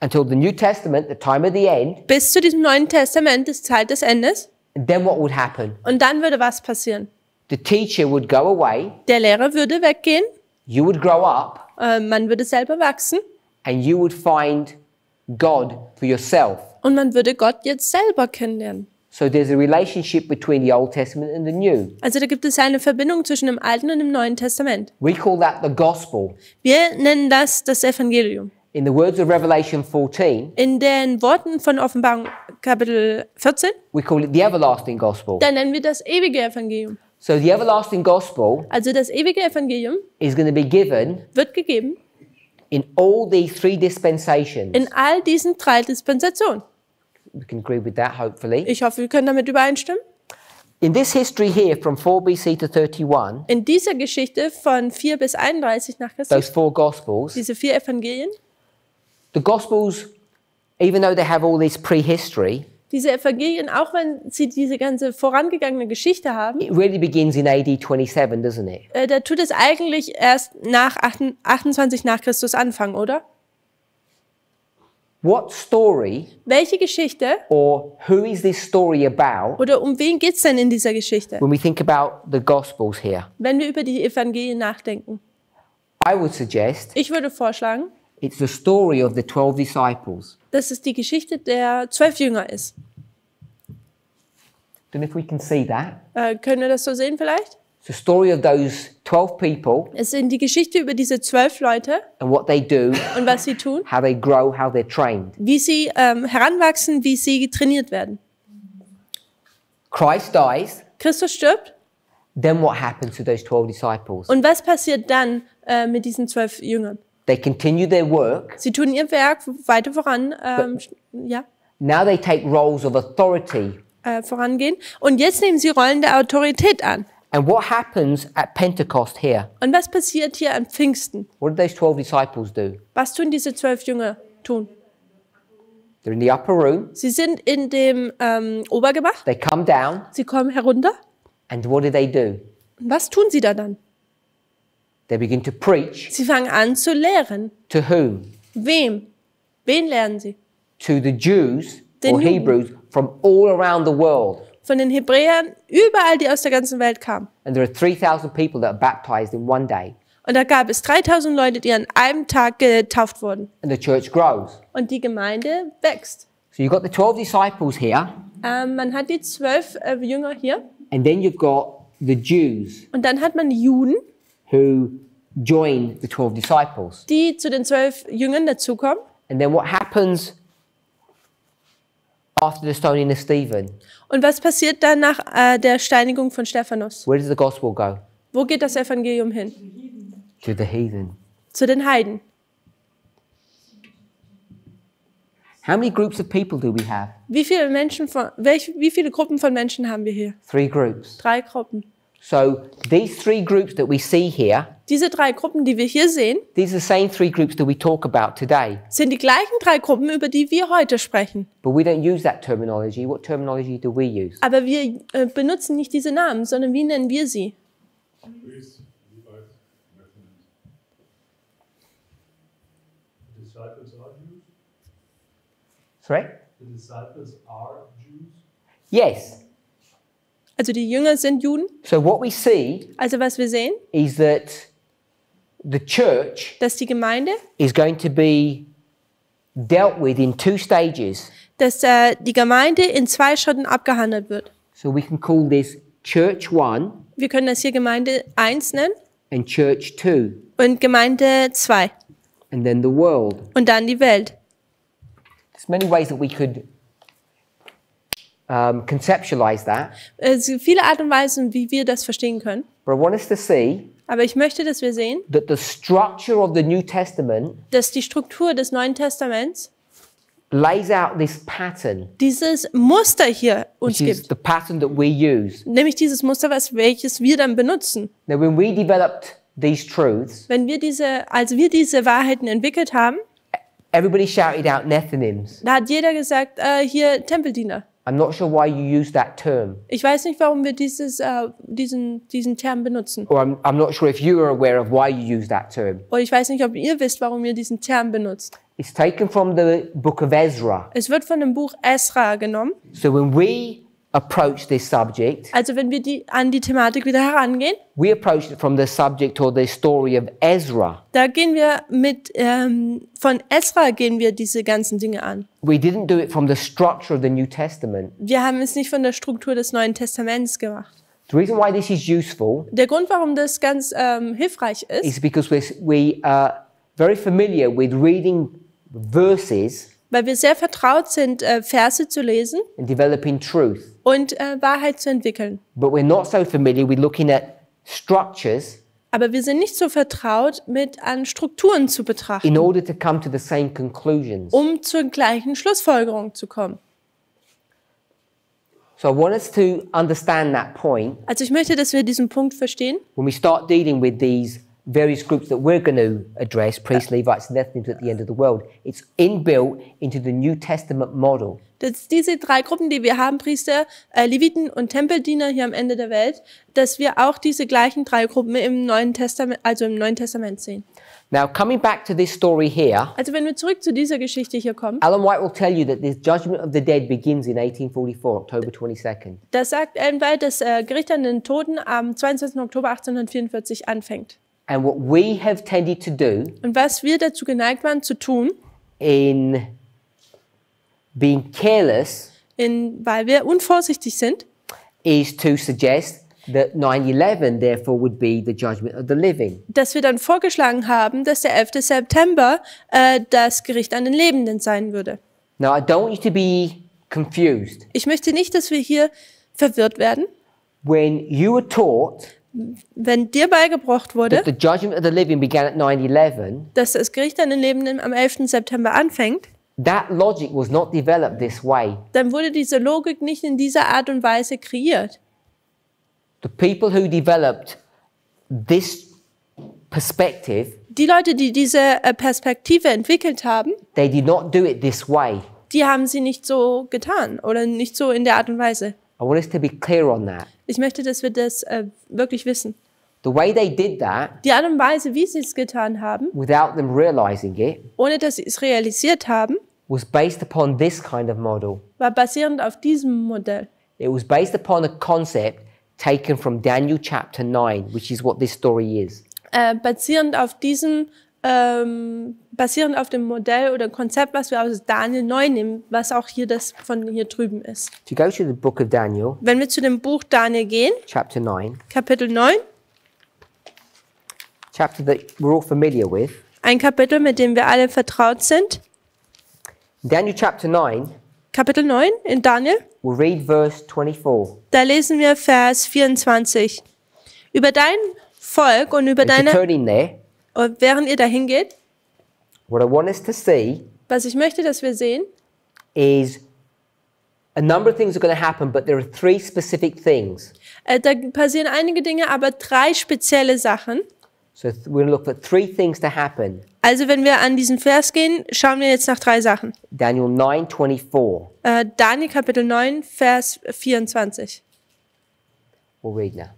until the New Testament, the time of the end. Bis zu diesem Neuen Testament, das Zeit des Endes. And then what would happen? Und dann würde was passieren? The teacher would go away, Der Lehrer würde weggehen, you would grow up, äh, man würde selber wachsen and you would find God for yourself. und man würde Gott jetzt selber kennenlernen. So there's a relationship between the Old Testament and the New. Also da gibt es eine Verbindung zwischen dem Alten und dem Neuen Testament. We call that the gospel. Wir nennen das das Evangelium. In the words of Revelation 14, In den Worten von Offenbarung Kapitel 14, we call it the everlasting gospel. da nennen wir das ewige Evangelium. So the everlasting gospel Also das ewige Evangelium is going to be given wird gegeben in all these three dispensations. in all diesen drei Dispensationen. We can agree with that, hopefully. Ich hoffe, wir können damit übereinstimmen. In this history here, from 4 BC to 31, In dieser Geschichte von 4 bis 31 nach Christus, those four gospels, diese vier Evangelien, the gospels, even though they have all this prehistory, diese Evangelien, auch wenn sie diese ganze vorangegangene Geschichte haben, it really begins in AD 27, doesn't it? äh, da tut es eigentlich erst nach 28 28 nach Christus anfangen, oder? What story Welche Geschichte or who is this story about oder um wen geht's denn in dieser Geschichte, when we think about the gospels here? wenn wir über die Evangelien nachdenken? I would suggest Ich würde vorschlagen, it's the story of the 12 disciples. dass es die Geschichte der zwölf Jünger ist. Don't know if we can see that. Äh, können wir das so sehen vielleicht? The story of those 12 people Es sind die Geschichte über diese zwölf Leute and what they do, und was sie tun, [laughs] how they grow, how they're trained. wie sie ähm, heranwachsen, wie sie trainiert werden. Christ dies, Christus stirbt then what happens to those 12 disciples? und was passiert dann äh, mit diesen zwölf Jüngern? They continue their work. Sie tun ihr Werk weiter voran, ähm, ja, Now they take roles of authority. äh, vorangehen. Und jetzt nehmen sie Rollen der Autorität an. And what happens at Pentecost here? Und was passiert hier an Pfingsten? What do those 12 disciples do? Was tun diese zwölf Jünger tun? They're in the upper room, Sie sind in dem ähm, Obergemach, they come down, sie kommen herunter. and what do they do? Und was tun sie da dann? They begin to preach Sie fangen an zu lehren. to whom? Wem? Wen lernen sie? To the Jews Den or Juden. Hebrews from all around the world. Von den Hebräern, überall, die aus der ganzen Welt kamen. And there are 3,000 people that are baptized in one day. Und da gab es 3000 Leute, die an einem Tag getauft wurden. And the church grows. Und die Gemeinde wächst. So you've got the 12 disciples here, Ähm, man hat die zwölf äh, Jünger hier. and then you've got the Jews Und dann hat man die Juden, who join the 12 disciples. die zu den zwölf Jüngern dazukommen. And then what happens after the stoning of Stephen? Und was passiert dann nach äh, der Steinigung von Stephanus? Where does the gospel go? Wo geht das Evangelium hin? To the heathen. Zu den Heiden. How many groups of people do we have? Wie viele Menschen von, welch, wie viele Gruppen von Menschen haben wir hier? Three groups. Drei Gruppen. So these three groups that we see here, Diese drei Gruppen, die wir hier sehen, these are the same three groups that we talk about today. sind die gleichen drei Gruppen, über die wir heute sprechen. But we don't use that terminology. What terminology do we use? Aber wir äh, benutzen nicht diese Namen, sondern wie nennen wir sie? Priests, Levites, Methodists. The disciples are Jews. Sorry? The disciples are Jews. Yes. Also die Jünger sind Juden. So what we see Also was wir sehen, is that the church dass die Gemeinde, is going to be dealt with in two stages. dass äh, die Gemeinde in zwei Schritten abgehandelt wird. So we can call this Church 1 Wir können das hier Gemeinde 1 nennen and Church 2 und Gemeinde 2 and then the world. und dann die Welt. There's many ways that we could um, conceptualize that, Es gibt viele Art und Weisen, wie wir das verstehen können. but I want us to see Aber ich möchte, dass wir sehen, that the structure of the New Testament dass die Struktur des Neuen Testaments lays out this pattern, dieses Muster hier uns which is gibt. the pattern that we use. Nämlich dieses Muster, was, welches wir dann benutzen. Now, when we developed these truths, Wenn wir diese, als wir diese Wahrheiten entwickelt haben, everybody shouted out Nethinims. da hat jeder gesagt, äh, hier Tempeldiener. I'm not sure why you use that term, Ich weiß nicht, warum wir dieses, äh, diesen, diesen Term benutzen. or I'm, I'm not sure if you are aware of why you use that term. Und ich weiß nicht, ob ihr wisst, warum ihr diesen Term benutzt. It's taken from the book of Ezra. Es wird von dem Buch Esra genommen. So when we approach this subject, Also wenn wir die, an die Thematik wieder herangehen, we approach it from the subject or the story of Ezra. da gehen wir mit, ähm, von Esra gehen wir diese ganzen Dinge an. We didn't do it from the structure of the New Testament. Wir haben es nicht von der Struktur des Neuen Testaments gemacht. The reason why this is useful Der Grund, warum das ganz ähm, hilfreich ist, is because we're, we are very familiar with reading verses weil wir sehr vertraut sind, äh, Verse zu lesen and developing truth. Und äh, Wahrheit zu entwickeln. But we're not so familiar with looking at structures Aber wir sind nicht so vertraut mit an Strukturen zu betrachten, in order to come to the same conclusions. um zur gleichen Schlussfolgerung zu kommen. So I want us to understand that point Also ich möchte, dass wir diesen Punkt verstehen. when we start dealing with these various groups that we're going to address priests, Levites, and Nethinims at the end of the world. It's inbuilt into the New Testament model. Dass diese drei Gruppen, die wir haben, Priester, äh, Leviten und Tempeldiener hier am Ende der Welt, dass wir auch diese gleichen drei Gruppen im Neuen Testament, also im Neuen Testament sehen. Now, coming back to this story here, Also wenn wir zurück zu dieser Geschichte hier kommen, Alan White will tell you that the judgment of the dead begins in 1844, October 22nd. da sagt Ellen White, dass äh, Gericht an den Toten am 22. Oktober 1844 anfängt. And what we have tended to do Und was wir dazu geneigt waren zu tun, in being careless in, weil wir unvorsichtig sind, is to suggest that 9 11 therefore would be the judgment of the living. dass wir dann vorgeschlagen haben, dass der 11. September äh, das Gericht an den Lebenden sein würde. Now, I don't want you to be confused. Ich möchte nicht, dass wir hier verwirrt werden. When you were taught Wenn dir beigebracht wurde, the judgment of the living began at 9 11, dass das Gericht an den Lebenden am 11. September anfängt, that logic was not developed this way. dann wurde diese Logik nicht in dieser Art und Weise kreiert. The people who developed this perspective, Die Leute, die diese äh, Perspektive entwickelt haben, they did not do it this way. die haben sie nicht so getan oder nicht so in der Art und Weise. I want us to be clear on that. Ich möchte, dass wir das äh, wirklich wissen. The way they did that, Die Art und Weise, wie sie es getan haben, without them realizing it, ohne dass sie es realisiert haben, was based upon this kind of model. war basierend auf diesem Modell. It was based upon a concept taken from Daniel chapter 9, which is what this story is. Äh, basierend auf diesem, ähm, basierend auf dem Modell oder Konzept, was wir aus Daniel 9 nehmen, was auch hier das von hier drüben ist. To go to the book of Daniel, Wenn wir zu dem Buch Daniel gehen, chapter 9, Kapitel 9, chapter that we're all familiar with, ein Kapitel, mit dem wir alle vertraut sind, Daniel chapter 9, Kapitel 9 in Daniel. we'll read verse 24. Da lesen wir Vers 24. Über dein Volk und über deine, turn in there, und während ihr dahin geht, what I want us to see was ich möchte, dass wir sehen, is a number of things are going to happen, but there are three specific things. äh, da passieren einige Dinge, aber drei spezielle Sachen. So we're going to look for three things to happen. Also wenn wir an diesen Vers gehen, schauen wir jetzt nach drei Sachen. Daniel 9 24. Äh, Daniel Kapitel 9, Vers 24. We'll read now.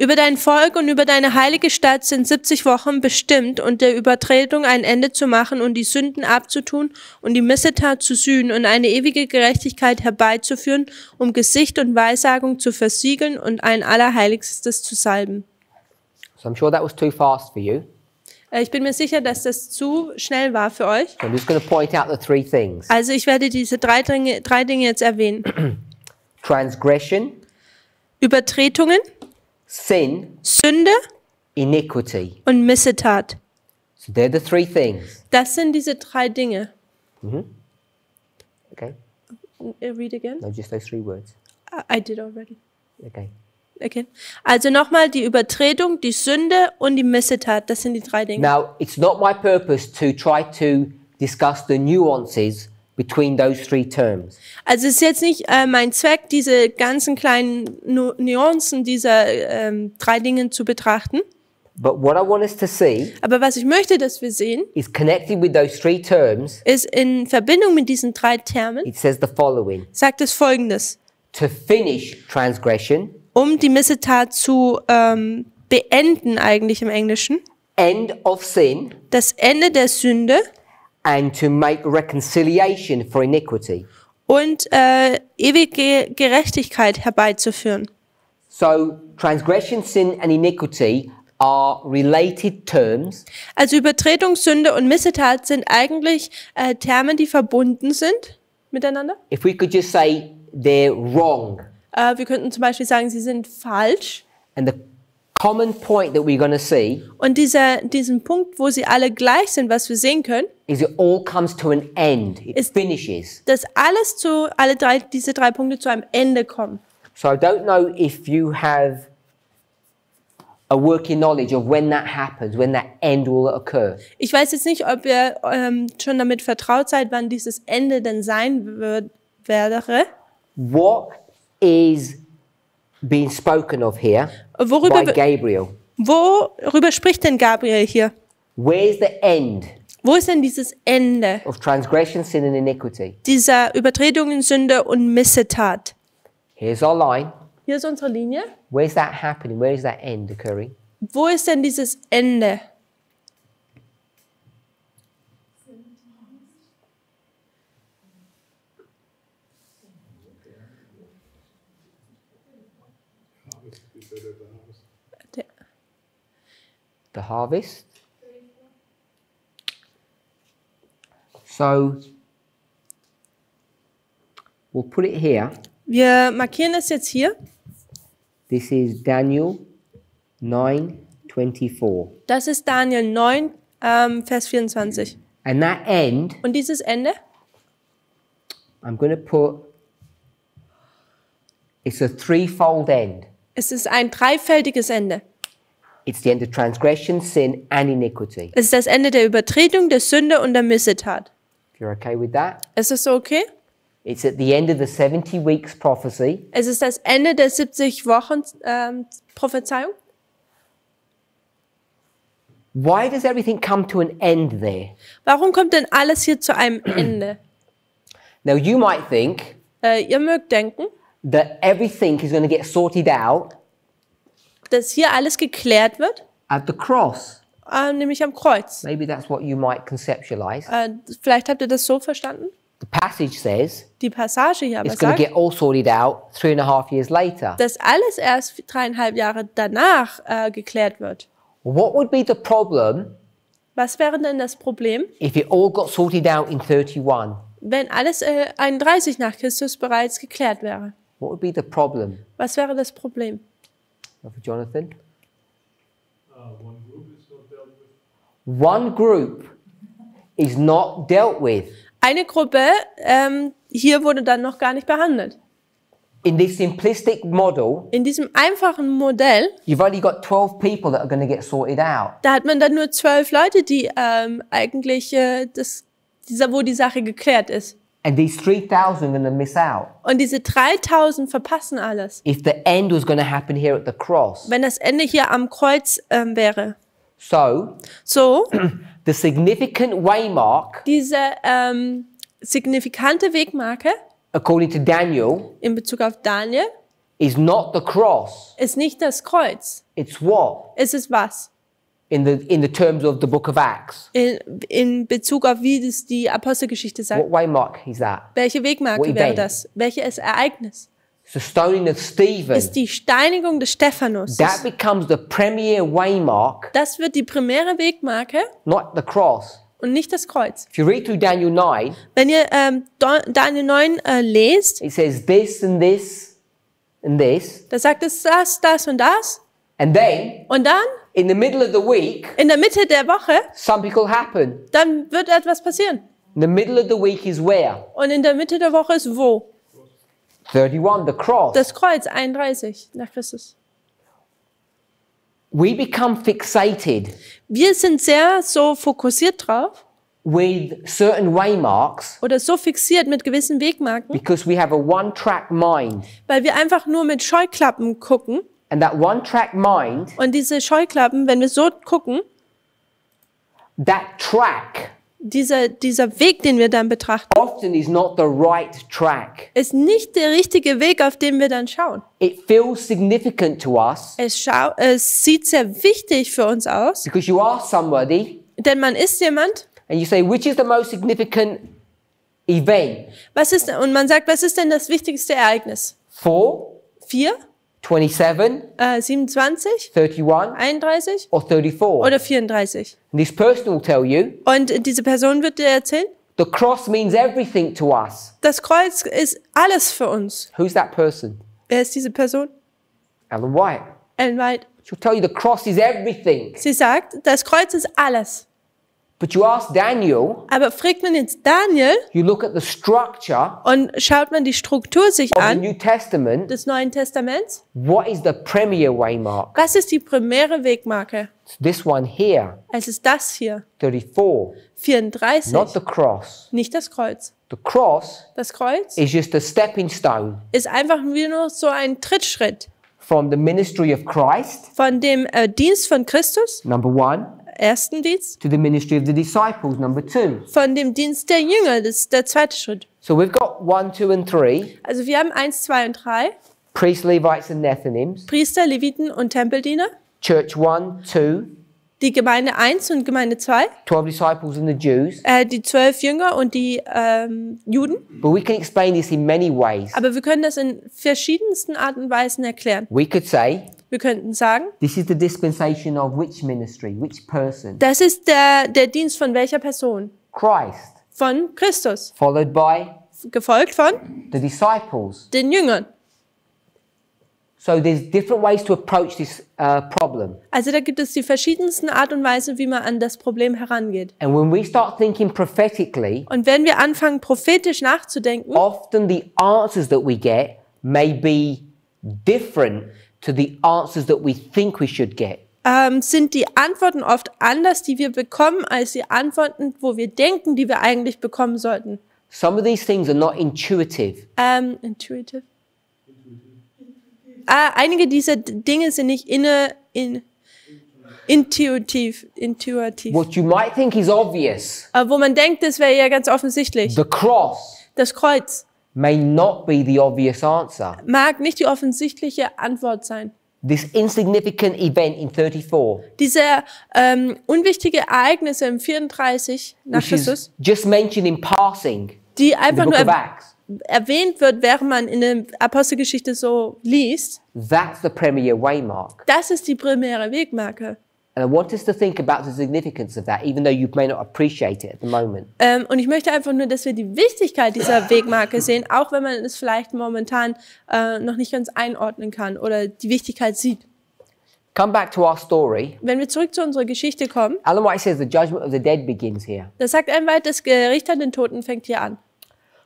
Über dein Volk und über deine heilige Stadt sind 70 Wochen bestimmt und der Übertretung ein Ende zu machen und die Sünden abzutun und die Missetat zu sühnen und eine ewige Gerechtigkeit herbeizuführen, um Gesicht und Weissagung zu versiegeln und ein Allerheiligstes zu salben. So I'm sure that was too fast for you. Äh, Ich bin mir sicher, dass das zu schnell war für euch. So I'm just point out the three things Also ich werde diese drei Dinge, drei Dinge jetzt erwähnen. [clears throat] transgression, Übertretungen, sin, Sünde iniquity. und Missetat. So they're the three things. Das sind diese drei Dinge. Okay? Uh, Read again. No, just those three words. I- I did already. Okay. Okay. Also nochmal die Übertretung, die Sünde und die Missetat. Das sind die drei Dinge. Now, it's not my purpose to try to discuss the nuances between those three terms. Also es ist jetzt nicht äh, mein Zweck, diese ganzen kleinen Nu Nuancen dieser ähm, drei Dinge zu betrachten. But what I want us to see Aber was ich möchte, dass wir sehen, is connected with those three terms, ist in Verbindung mit diesen drei Termen, it says the following sagt es folgendes. To finish transgression, Um die Missetat zu ähm, beenden eigentlich im Englischen, end of sin, das Ende der Sünde and to make reconciliation for iniquity. und äh, ewige Gerechtigkeit herbeizuführen. So, transgression, sin, and iniquity are related terms, Also Übertretung, Sünde und Missetat sind eigentlich äh, Terme, die verbunden sind miteinander. if we could just say they're wrong. Äh, wir könnten zum Beispiel sagen, sie sind falsch. And the common point that we're going to see Und dieser, diesen Punkt, wo sie alle gleich sind, was wir sehen können, is it all comes to an end. It Is- finishes. dass alles zu, alle drei, diese drei Punkte zu einem Ende kommen. So I don't know if you have a working knowledge of when that happens, when that end will occur. Ich weiß jetzt nicht, ob ihr ähm, schon damit vertraut seid, wann dieses Ende denn sein wird, wäre. What is being spoken of here Worüber, by Gabriel? worüber spricht denn Gabriel hier? Where's the end Wo ist denn dieses Ende of transgression, sin, and iniquity? dieser Übertretungen, Sünde und Missetat? Here's our line. Hier ist unsere Linie. Where's that happening? Where is that end occurring? Wo ist denn dieses Ende? The harvest. So we'll put it here. Wir markieren es jetzt hier. This is Daniel 9:24. Das ist Daniel 9, ähm, Vers 24. And that end, Und dieses Ende, I'm going to put it's a threefold end. es ist ein dreifältiges Ende. Es ist das Ende der Übertretung, der Sünde und der Missetat. If you're okay with that, Ist es so okay? it's at the end of the 70 weeks prophecy. Es ist das Ende der 70 Wochen ähm, Prophezeiung. Why does everything come to an end there? Warum kommt denn alles hier zu einem [clears throat] Ende? Now, you might think Äh, ihr mögt denken, that everything is going to get sorted out dass hier alles geklärt wird, at the cross. äh, nämlich am Kreuz. Maybe that's what you might conceptualize. Äh, vielleicht habt ihr das so verstanden. The passage says Die Passage hier aber it's going to sagt, get all sorted out three and a half years later. dass alles erst dreieinhalb Jahre danach äh, geklärt wird. What would be the problem Was wäre denn das Problem, if it all got sorted out in 31? wenn alles äh, 31 nach Christus bereits geklärt wäre? What would be the problem? Was wäre das Problem? For Jonathan? Uh, one group is not dealt with. One group is not dealt with. Eine Gruppe ähm, hier wurde dann noch gar nicht behandelt. In this simplistic model, In diesem einfachen Modell, you've only got 12 people that are going to get sorted out. da hat man dann nur zwölf Leute, die ähm, eigentlich äh, das, dieser, wo die Sache geklärt ist. And these 3,000 are going to miss out. Und diese 3000 verpassen alles, If the end was going to happen here at the cross. wenn das Ende hier am Kreuz ähm, wäre. So, So, [clears throat] the significant waymark, diese ähm, signifikante Wegmarke according to Daniel, in Bezug auf Daniel is not the cross. ist nicht das Kreuz. It's what? Es ist was? In the, in the terms of the book of Acts. In, in Bezug auf wie das die Apostelgeschichte sagt. What waymark is that? Welche Wegmarke What wäre das? Welches Ereignis? The stoning of Stephen. Ist die Steinigung des Stephanus. That becomes the premier waymark, Das wird die primäre Wegmarke not the cross. und nicht das Kreuz. If you read through Daniel 9, Wenn ihr ähm, Daniel 9 äh, lest, it says this and this and this. da sagt es das, das und das. And then, Und dann, in the middle of the week, in der Mitte der Woche, something will happen. dann wird etwas passieren. In the middle of the week is where? Und in der Mitte der Woche ist wo? 31, the cross. Das Kreuz 31 nach Christus. we become fixated Wir sind sehr so fokussiert drauf with certain waymarks oder so fixiert mit gewissen Wegmarken, because we have a one track mind. weil wir einfach nur mit Scheuklappen gucken. And that one track mind, Und diese Scheuklappen, wenn wir so gucken, that track dieser, dieser Weg, den wir dann betrachten, often is not the right track. ist nicht der richtige Weg, auf den wir dann schauen. It feels significant to us Es, schau, es sieht sehr wichtig für uns aus, because you ask somebody denn man ist jemand, and you say, which is the most significant event? was ist, und man sagt, was ist denn das wichtigste Ereignis? 4, 4, 27, äh, 27, 31, 31 or 34? oder 34? And this person will tell you Und diese Person wird dir erzählen, the cross means everything to us. das Kreuz ist alles für uns. Who's that person? Wer ist diese Person? Ellen White. Ellen White. She'll tell you the cross is everything. Sie sagt, das Kreuz ist alles. But you ask Daniel, Aber fragt man jetzt Daniel you look at the structure und schaut man die Struktur sich of the an New Testament, des Neuen Testaments, what is the premier waymark? was ist die primäre Wegmarke? It's this one here, Es ist das hier, 34, 34, not the cross. nicht das Kreuz. The cross Das Kreuz is just a stepping stone ist einfach nur so ein Trittschritt from the ministry of Christ, von dem äh, Dienst von Christus, number one, ersten Dienst, to the ministry of the disciples, number two. von dem Dienst der Jünger, das ist der zweite Schritt. So we've got one, two, and three Also wir haben eins, zwei und drei, priests, Levites, and Nethinims. Priester, Leviten und Tempeldiener, Church one, two, die Gemeinde 1 und Gemeinde 2, 12 disciples and the Jews. äh, die zwölf Jünger und die ähm, Juden. But we can explain this in many ways. Aber wir können das in verschiedensten Arten und Weisen erklären. We could say, Wir könnten sagen, this is the dispensation of which ministry, which person? das ist der, der Dienst von welcher Person? Christ, Von Christus, followed by gefolgt von the disciples. den Jüngern. So there's different ways to approach this uh, problem. Also da gibt es die verschiedensten Art und Weise, wie man an das Problem herangeht. And when we start thinking prophetically, Und wenn wir anfangen, prophetisch nachzudenken, often the answers that we get may be different to the answers that we think we should get. ähm, sind die Antworten oft anders, die wir bekommen, als die Antworten, wo wir denken, die wir eigentlich bekommen sollten. Some of these things are not intuitive. Ähm, intuitive. Ah, einige dieser Dinge sind nicht inne, in, intuitiv, intuitiv. What you might think is obvious, Äh, wo man denkt, das wäre ja ganz offensichtlich. the cross, Das Kreuz may not be the obvious answer. mag nicht die offensichtliche Antwort sein. This insignificant event in 34, Diese ähm, unwichtige Ereignisse im 34 nach Christus, is just mentioned in passing die einfach nur erwähnt wird, während man in der Apostelgeschichte so liest, that's the premier waymark. das ist die primäre Wegmarke. And I want us to think about the significance of that, even though you may not appreciate it at the moment. Ähm, und ich möchte einfach nur, dass wir die Wichtigkeit dieser [laughs] Wegmarke sehen, auch wenn man es vielleicht momentan äh, noch nicht ganz einordnen kann oder die Wichtigkeit sieht. come back to our story. Wenn wir zurück zu unserer Geschichte kommen, Ellen White says the judgment of the dead begins here. da sagt Enwald, das Gericht an den Toten fängt hier an.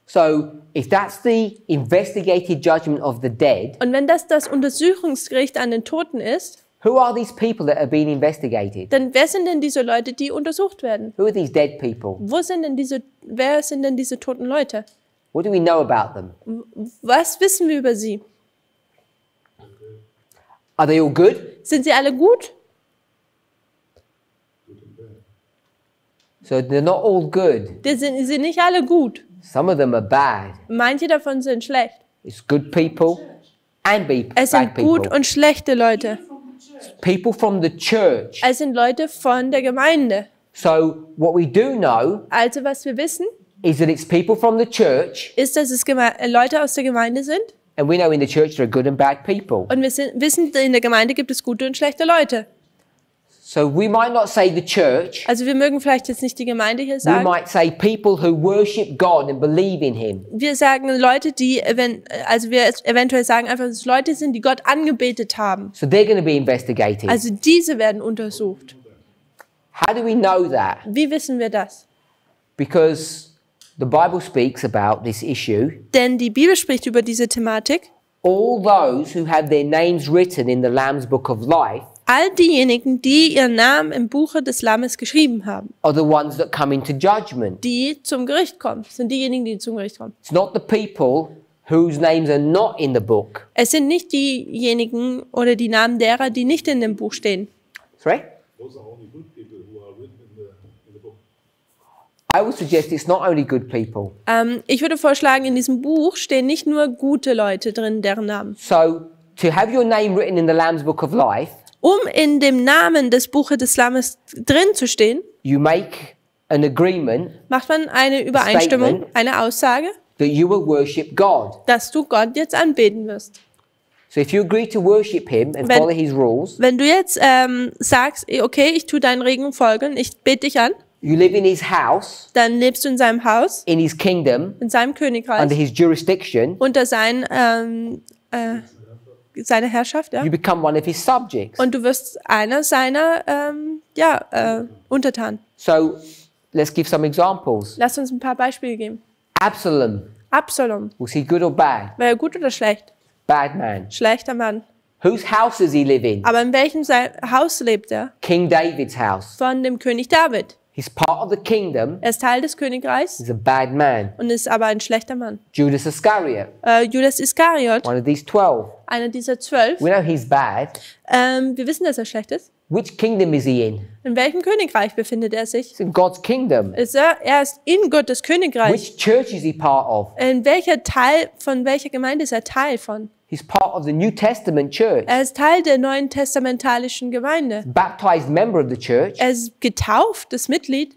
So, if that's the investigated judgment of the dead, Und wenn das das Untersuchungsgericht an den Toten ist, who are these people that are being investigated? dann wer sind denn diese Leute, die untersucht werden? Who are these dead people? Wo sind denn diese, wer sind denn diese toten Leute? What do we know about them? Was wissen wir über sie? Are they all good? Sind sie alle gut? So they're not all good. Die sind, sie sind nicht alle gut. Some of them are bad. Manche davon sind schlecht. It's good people and be Es bad sind gut people. und schlechte Leute. People from the church. Es sind Leute von der Gemeinde. So what we do know Also was wir wissen, is that it's people from the church, ist, dass es Geme äh, Leute aus der Gemeinde sind. and we know in the church there are good and bad people. Und wir sind, wissen, in der Gemeinde gibt es gute und schlechte Leute. So we might not say the church. Also wir mögen vielleicht jetzt nicht die Gemeinde hier We might say people who worship God and believe in Him. Wir sagen Leute, die, also wir eventuell sagen einfach, dass es Leute sind, die Gott angebetet haben. So they're going to be investigated. Also diese werden untersucht. How do we know that? Wie wissen wir das? Because the Bible speaks about this issue. Denn die Bibel spricht über diese Thematik. All those who have their names written in the Lamb's Book of Life All diejenigen, die ihren Namen im Buche des Lammes geschrieben haben, are the ones that come into judgment. die zum Gericht kommen, sind diejenigen, die zum Gericht kommen. It's not the people whose names are not in the book. Es sind nicht diejenigen oder die Namen derer, die nicht in dem Buch stehen. Sorry? Those are only good people who are written in the, in the book. I would suggest it's not only good people. Ähm, ich würde vorschlagen, in diesem Buch stehen nicht nur gute Leute drin, deren Namen. So to have your name written in the Lamb's Book of Life, Um in dem Namen des Buches des Lammes drin zu stehen, you make an agreement macht man eine Übereinstimmung, eine Aussage, that you will worship God. dass du Gott jetzt anbeten wirst. So if you agree to worship Him and Wenn- follow His rules, Wenn du jetzt ähm, sagst, eh, okay, ich tue deinen Regeln folgen, ich bete dich an, you live in His house, dann lebst du in seinem Haus, in His kingdom, in seinem Königreich, under His jurisdiction, unter sein, ähm, äh, seine Herrschaft, ja. you become one of His subjects. Und du wirst einer seiner ähm, ja, äh, Untertanen. So let's give some examples. Lass uns ein paar Beispiele geben. Absalom, Absalom, was he good or bad? war er gut oder schlecht? Bad man. Schlechter Mann. Whose house does he live in? Aber in welchem Haus lebt er? King David's house. Von dem König David. He's part of the kingdom. Er ist Teil des Königreichs He's a bad man. und ist aber ein schlechter Mann. Judas Iscariot, Äh, Judas Iskariot, one of these twelve. einer dieser zwölf, We know he's bad. ähm, wir wissen, dass er schlecht ist. Which kingdom is he in? In welchem Königreich befindet er sich? In God's kingdom. Ist er, er ist in Gottes Königreich. Which church is he part of? In welcher Teil, von welcher Gemeinde ist er Teil von? He's part of the New Testament church. Er ist Teil der neuen testamentalischen Gemeinde. Baptized member of the church. Er ist getauft, das Mitglied,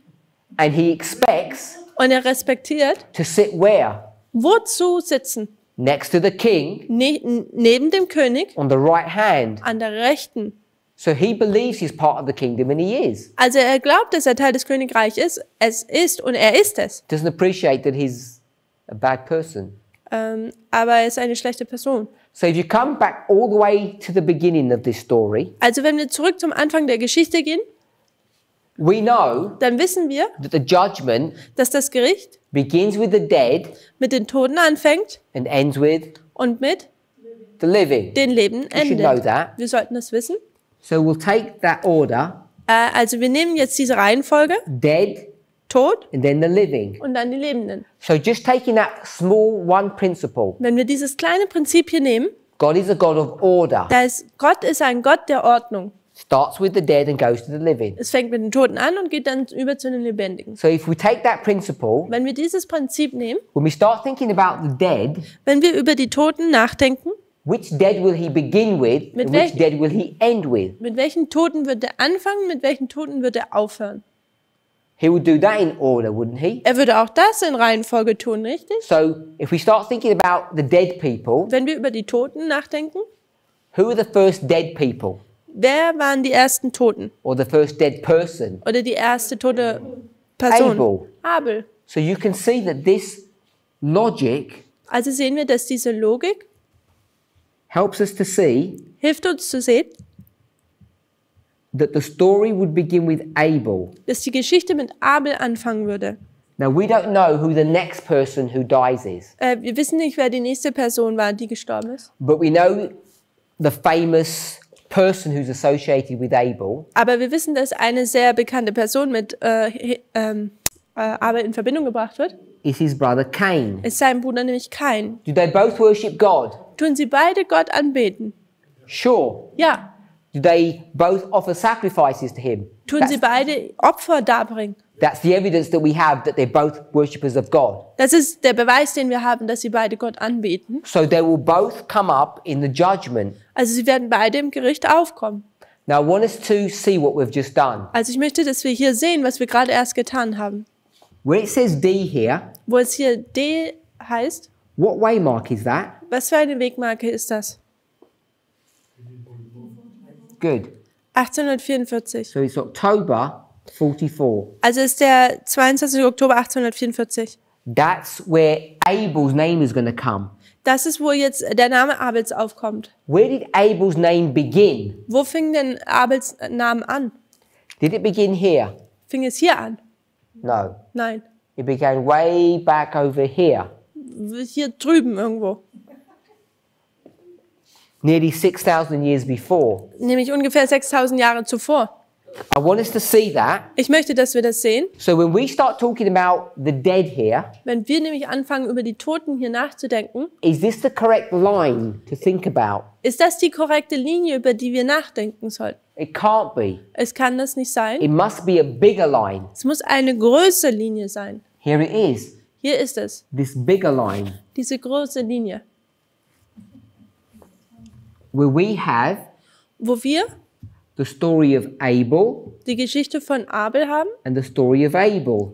And he expects und er respektiert, to sit where? wozu sitzen? Next to the king Ne neben dem König on the right hand. an der Rechten. So he believes he's part of the kingdom and he is. Also er glaubt, dass er Teil des Königreichs ist. Es ist und er ist es. Doesn't appreciate that he's a bad person. Ähm, aber er ist eine schlechte Person. So if you come back all the way to the beginning of this story, Also wenn wir zurück zum Anfang der Geschichte gehen, we know dann wissen wir, that the judgment dass das Gericht begins with the dead mit den Toten anfängt and ends with und mit the living. den Leben should know endet. that. Wir sollten das wissen. So we'll take that order Äh, also wir nehmen jetzt diese Reihenfolge, dead Tod and then the living. und dann die Lebenden. So just taking that small one principle, Wenn wir dieses kleine Prinzip hier nehmen, God is a God of order. da ist Gott ist ein Gott der Ordnung. Starts with the dead and goes to the living. Es fängt mit den Toten an und geht dann über zu den Lebendigen. So if we take that principle, Wenn wir dieses Prinzip nehmen, when we start thinking about the dead, wenn wir über die Toten nachdenken, which dead will he begin with Mit and which welchen- dead will he end with? mit welchen Toten wird er anfangen, mit welchen Toten wird er aufhören? He would do that in order, wouldn't he? Er würde auch das in Reihenfolge tun, richtig? So if we start thinking about the dead people, Wenn wir über die Toten nachdenken, who are the first dead people wer waren die ersten Toten or the first dead person? oder die erste tote Person? Abel. Abel. So you can see that this logic Also sehen wir, dass diese Logik helps us to see hilft uns zu sehen, that the story would begin with Abel. dass die Geschichte mit Abel anfangen würde. Now, we don't know who the next person who dies is, Äh, wir wissen nicht, wer die nächste Person war, die gestorben ist. but we know the famous person who's associated with Abel Aber wir wissen, dass eine sehr bekannte Person mit äh, ähm, äh, Abel in Verbindung gebracht wird. is his brother Cain. Ist sein Bruder nämlich Kain. Do they both worship God? Tun sie beide Gott anbeten? Sure. Ja. They both offer sacrifices to him? Tun That's, sie beide Opfer darbringen? that's the evidence that we have that they're both worshippers of God. Das ist der Beweis, den wir haben, dass sie beide Gott anbeten. So they will both come up in the judgment. Also sie werden beide im Gericht aufkommen. Now, I want us to see what we've just done. Also ich möchte, dass wir hier sehen, was wir gerade erst getan haben. Where it says D here, Wo es hier D heißt, what waymark is that? was für eine Wegmarke ist das? Good. 1844. So it's October 44. Also ist der 22. Oktober 1844. That's where Abel's name is going to come. Das ist, wo jetzt der Name Abels aufkommt. Where did Abel's name begin? Wo fing denn Abels Name an? Did it begin here? Fing es hier an? No. Nein. It began way back over here, Hier drüben irgendwo. Nearly 6,000 years before. Nämlich ungefähr 6000 Jahre zuvor. I want us to see that. Ich möchte, dass wir das sehen. So when we start talking about the dead here, Wenn wir nämlich anfangen, über die Toten hier nachzudenken, is this the correct line to think about? ist das die korrekte Linie, über die wir nachdenken sollten? It can't be. Es kann das nicht sein. It must be a bigger line. Es muss eine größere Linie sein. Here it is, Hier ist es, this bigger line, diese große Linie, where we have wo wir the story of Abel die Geschichte von Abel haben and the story of Abel.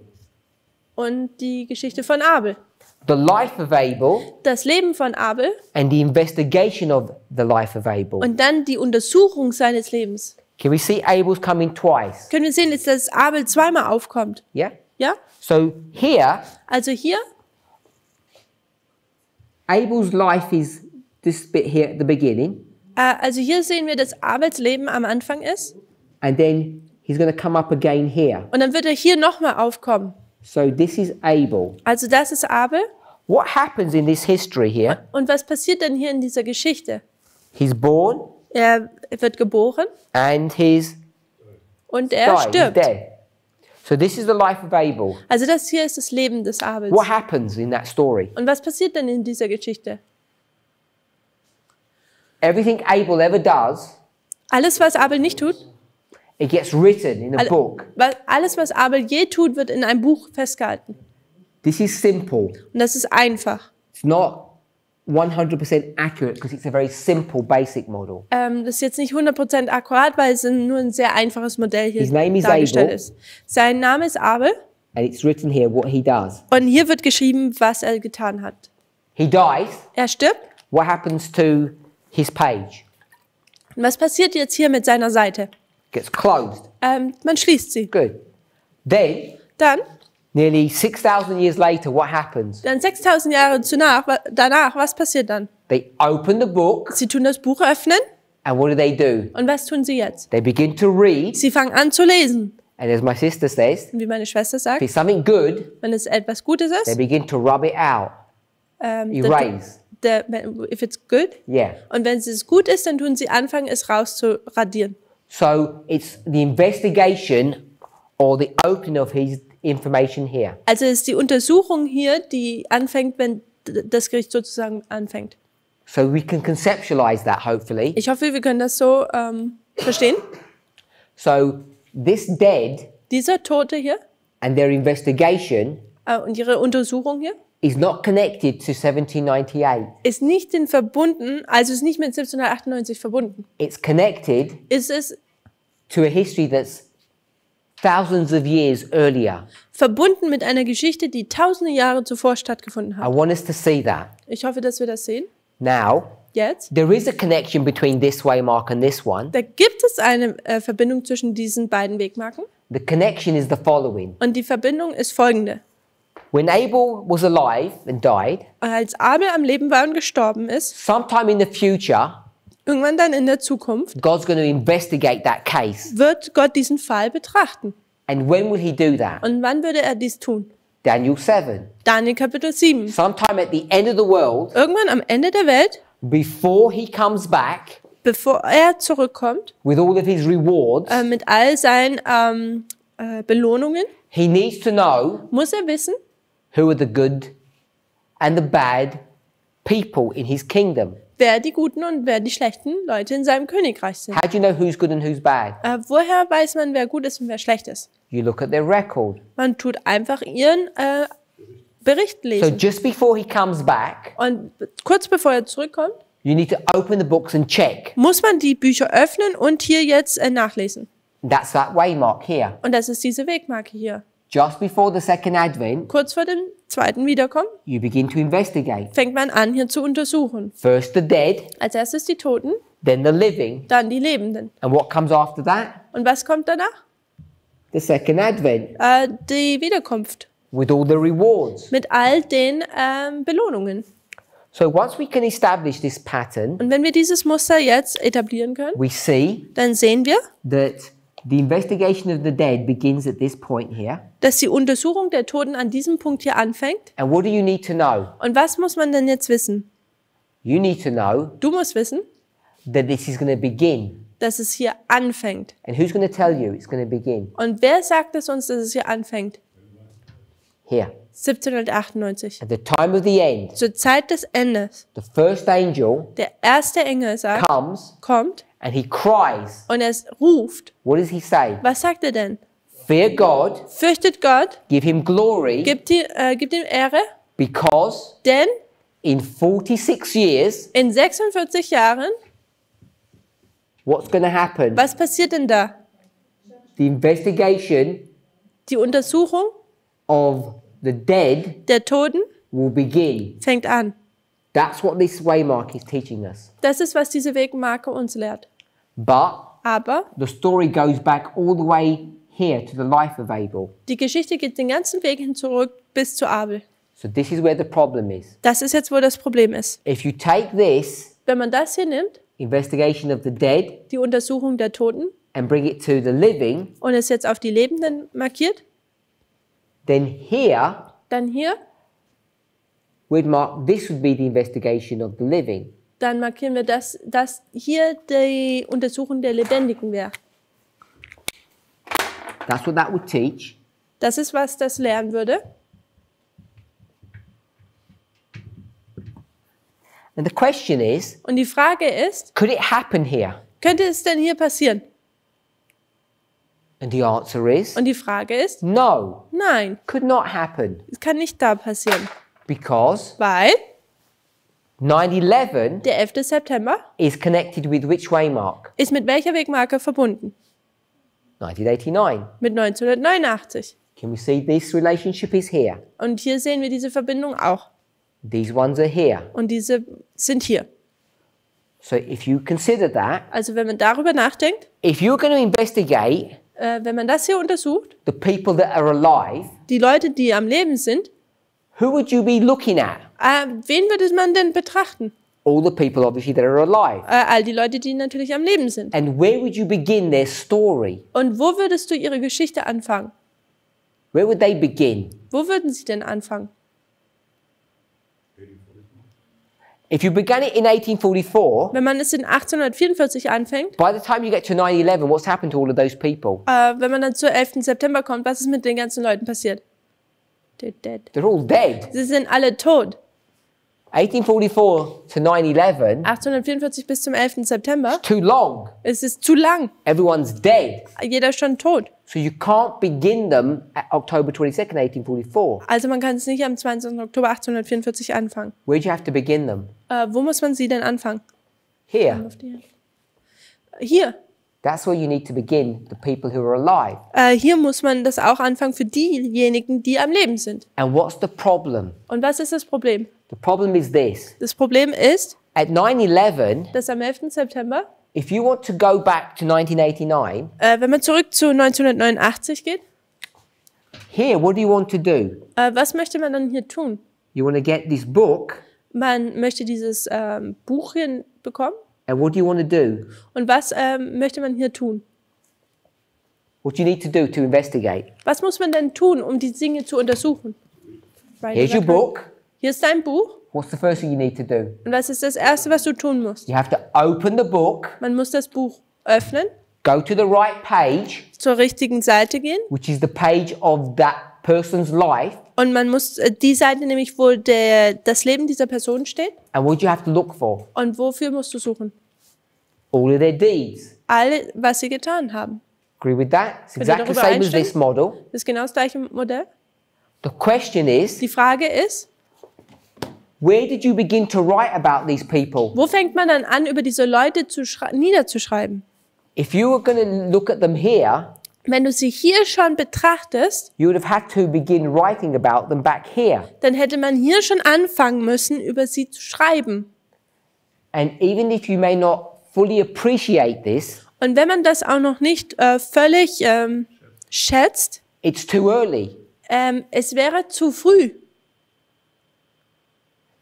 und die Geschichte von Abel. The life of Abel Das Leben von Abel and the investigation of the life of Abel. und dann die Untersuchung seines Lebens. Can we see Abel's coming twice? Können wir sehen, dass Abel zweimal aufkommt. Yeah? Ja? So here, Also hier, Abel's life is this bit here at the beginning, äh, also hier sehen wir, dass Abels Leben am Anfang ist and then he's going to come up again here. und dann wird er hier nochmal aufkommen. So this is Abel. Also das ist Abel. What happens in this history here? Und was passiert denn hier in dieser Geschichte? He's born Er wird geboren and he's und er died. He's stirbt. dead. So this is the life of Abel. Also das hier ist das Leben des Abels. What happens in that story? Und was passiert denn in dieser Geschichte? Everything Abel ever does, Alles, was Abel nicht tut, it gets written in a all- book. alles, was Abel je tut, wird in einem Buch festgehalten. This is simple. Und das ist einfach. It's not 100% accurate because it's a very simple basic model. Ähm, das ist jetzt nicht 100% akkurat, weil es nur ein sehr einfaches Modell hier His name is dargestellt Abel. ist. Sein Name ist Abel And it's written here what he does. und hier wird geschrieben, was er getan hat. He dies. Er stirbt. What happens to his page? Was passiert jetzt hier mit seiner Seite? Gets closed. Ähm, man schließt sie. Good. Then, Dann, nearly 6,000 years later, what happens? dann 6000 Jahre danach, danach, was passiert dann? They open the book, Sie tun das Buch öffnen and what do they do? und was tun sie jetzt? They begin to read, Sie fangen an zu lesen. and as my sister says, Und wie meine Schwester if sagt, it's something good, wenn es etwas Gutes they ist, begin to rub it out, ähm, erase. Der, if it's good, Yeah. und wenn es gut ist, dann tun sie anfangen, es rauszuradieren. So it's the investigation or the opening of his information here. Also ist die Untersuchung hier, die anfängt, wenn das Gericht sozusagen anfängt. So we can conceptualize that, hopefully. Ich hoffe, wir können das so ähm, verstehen. So this dead Dieser Tote hier and their investigation äh, und ihre Untersuchung hier is not connected to 1798. ist nicht in verbunden, also ist nicht mit 1798 verbunden. It's connected Ist es to a history that's thousands of years earlier. verbunden mit einer Geschichte, die tausende Jahre zuvor stattgefunden I hat. want us to see that. Ich hoffe, dass wir das sehen. Now, Jetzt. there is a connection between this waymark and this one. Da gibt es eine äh, Verbindung zwischen diesen beiden Wegmarken. The connection is the following. Und die Verbindung ist folgende. When Abel was alive and died, Als Abel am Leben war und gestorben ist, sometime in the future, Irgendwann dann in der Zukunft God's going to investigate that case. wird Gott diesen Fall betrachten. And when will he do that? Und wann würde er dies tun? Daniel 7. Daniel Kapitel 7. Sometime at the end of the world, Irgendwann am Ende der Welt, before he comes back bevor er zurückkommt, with all of his rewards, äh, mit all seinen ähm, äh, Belohnungen, he needs to know muss er wissen, who are the good and the bad people in his kingdom. wer die guten und wer die schlechten Leute in seinem Königreich sind. How do you know who's good and who's bad? Äh, woher weiß man, wer gut ist und wer schlecht ist? You look at their record. Man tut einfach ihren äh, Bericht So lesen. just before he comes back, Und kurz bevor er zurückkommt, you need to open the books and check. muss man die Bücher öffnen und hier jetzt äh, nachlesen. That's that waymark here. Und das ist diese Wegmarke hier. Just before the second advent, Kurz vor dem zweiten Wiederkommen you begin to investigate. fängt man an, hier zu untersuchen. First the dead, Als erstes die Toten, then the living. dann die Lebenden. And what comes after that? Und was kommt danach? The second advent Äh, die Wiederkunft with all the rewards. mit all den ähm, Belohnungen. So once we can establish this pattern, Und wenn wir dieses Muster jetzt etablieren können, we see dann sehen wir, that the investigation of the dead begins at this point here. dass die Untersuchung der Toten an diesem Punkt hier anfängt. And what do you need to know? Und was muss man denn jetzt wissen? You need to know Du musst wissen, that this is going to begin. dass es hier anfängt. And who's going to tell you it's going to begin? Und wer sagt es uns, dass es hier anfängt? Here. 1798. At the time of the end, Zur Zeit des Endes. the first angel Der erste Engel sagt, comes kommt and he cries. und er ruft. What does he say? Was sagt er denn? Fear God, Fürchtet Gott, give him glory, gibt, die, äh, gibt ihm Ehre, because denn in 46 years, in 46 Jahren, what's going to happen? was passiert denn da? The investigation Die Untersuchung of the dead der Toten will begin. fängt an. That's what this waymark is teaching us. Das ist, was diese Wegmarke uns lehrt. But Aber the story goes back all the way here to the life of Abel. die Geschichte geht den ganzen Weg hin zurück bis zu Abel. So this is where the problem is. Das ist jetzt, wo das Problem ist. If you take this Wenn man das hier nimmt, investigation of the dead die Untersuchung der Toten, and bring it to the living, und es jetzt auf die Lebenden markiert, then here dann hier, we'd mark this would be the investigation of the living. Dann markieren wir, dass, dass hier die Untersuchung der Lebendigen wäre. That's what that would teach. Das ist, was das lernen würde. And the question is, Und die Frage ist, could it happen here? könnte es denn hier passieren? And the answer is Und die Frage ist, no, nein, could not happen es kann nicht da passieren. because Weil 9/11 der 11. September is connected with which waymark? ist mit welcher Wegmarke verbunden? 1989. Mit 1989. Can we see this relationship is here? Und hier sehen wir diese Verbindung auch. These ones are here. Und diese sind hier. So if you consider that, Also wenn man darüber nachdenkt, if you're going to investigate äh, wenn man das hier untersucht, the people that are alive, die Leute, die am Leben sind, who would you be looking at? Äh, wen würde man denn betrachten? All the people, obviously, that are alive. Äh, all die Leute, die natürlich am Leben sind. And where would you begin their story? Und wo würdest du ihre Geschichte anfangen? Where would they begin? Wo würden sie denn anfangen? If you began it in 1844, Wenn man es in 1844 anfängt, by the time you get to 9 11, what's happened to all of those people? äh, wenn man dann zur 11. September kommt, was ist mit den ganzen Leuten passiert? They're dead. They're all dead. Sie sind alle tot. 1844 to 9 11, 1844 bis zum 11. September. too long. Es ist zu lang. Everyone's dead. Jeder ist schon tot. So you can't begin them at October 22nd, 1844. Also man kann es nicht am 20. Oktober 1844 anfangen. Where do you have to begin them? Äh, wo muss man sie denn anfangen? Here. Hier. That's where you need to begin the people who are alive. Äh, hier muss man das auch anfangen für diejenigen, die am Leben sind. And what's the problem? Und was ist das Problem? The problem is this. Das Problem ist, At 9 11, dass am 11. September, if you want to go back to 1989, äh, wenn man zurück zu 1989 geht, here, what do you want to do? äh, was möchte man dann hier tun? You want to get this book Man möchte dieses ähm, Buch hier bekommen And what do you want to do? Und was ähm, möchte man hier tun? What do you need to do to investigate? Was muss man denn tun, um die Dinge zu untersuchen? Right, Here's your book. Hier ist dein Buch. What's the first thing you need to do? Und was ist das Erste, was du tun musst? You have to open the book, Man muss das Buch öffnen, go to the right page, zur richtigen Seite gehen which is the page of that person's life. und man muss äh, die Seite nämlich, wo der, das Leben dieser Person steht. And what do you have to look for? Und wofür musst du suchen? All of their deeds. Alle, was sie getan haben. Agree with that? It's exactly the same as this model. Das ist genau das gleiche Modell. The question is, Die Frage ist, where did you begin to write about these people? wo fängt man dann an, über diese Leute zu schrei- niederzuschreiben? If you were going to look at them here, Wenn du sie hier schon betrachtest, you would have had to begin writing about them back here. dann hätte man hier schon anfangen müssen, über sie zu schreiben. And even if you may not fully appreciate this, Und wenn man das auch noch nicht äh, völlig ähm, schätzt, it's too early. ähm, es wäre zu früh.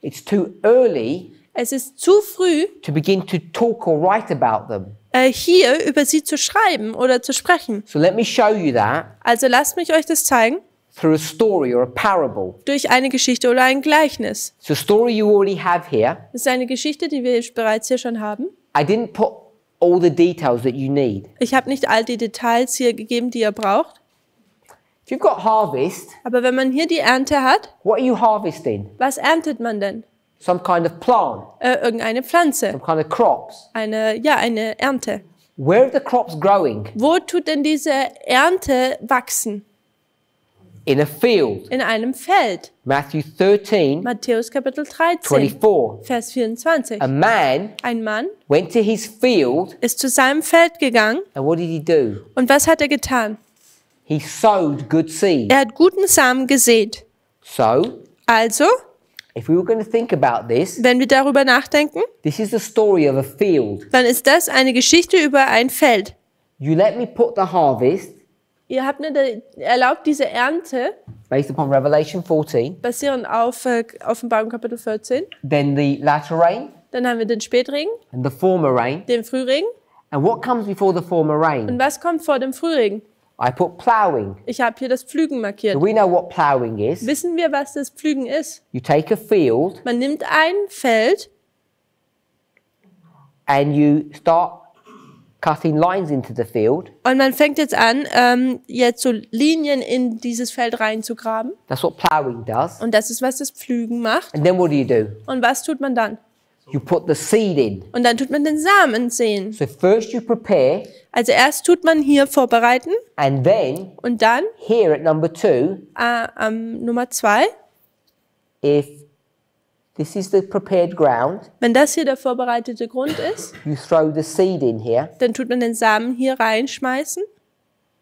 It's too early Es ist zu früh, to begin to talk or write about them. äh, hier über sie zu schreiben oder zu sprechen. So let me show you that Also lasst mich euch das zeigen through a story or a parable. durch eine Geschichte oder ein Gleichnis. It's a story you already have here. Das ist eine Geschichte, die wir bereits hier schon haben. I didn't put all the details that you need. Ich habe nicht all die Details hier gegeben, die ihr braucht. If you've got harvest, Aber wenn man hier die Ernte hat, what are you harvesting? was erntet man denn? Some kind of plant, Äh, irgendeine Pflanze, some kind of crops. eine ja eine Ernte. Where are the crops growing? Wo tut denn diese Ernte wachsen? In a field. In einem Feld. Matthew 13, Matthäus Kapitel 13, 24. Vers 24. A man Ein Mann went to his field, ist zu seinem Feld gegangen and what did he do? und was hat er getan? He sowed good seed. Er hat guten Samen gesät. So, Also, if we were going to think about this, wenn wir darüber nachdenken, this is the story of a field. dann ist das eine Geschichte über ein Feld. You let me put the harvest, Ihr habt mir erlaubt, diese Ernte, based upon Revelation 14, basierend auf äh, Offenbarung Kapitel 14, then the latter rain, dann haben wir den Spätregen, and the former rain. den Frühregen. And what comes before the former rain? Und was kommt vor dem Frühregen? I put ploughing. Ich habe hier das Pflügen markiert. Do we know what ploughing is? Wissen wir, was das Pflügen ist? You take a field Man nimmt ein Feld and you start cutting lines into the field. und man fängt jetzt an, ähm, jetzt so Linien in dieses Feld reinzugraben. That's what ploughing does. Und das ist, was das Pflügen macht. And then what do you do? Und was tut man dann? You put the seed in. Und dann tut man den Samen sehen. So first you prepare, Also erst tut man hier vorbereiten and then und dann here at number two, äh, am Nummer zwei, if this is the prepared ground, wenn das hier der vorbereitete Grund ist, you throw the seed in here, dann tut man den Samen hier reinschmeißen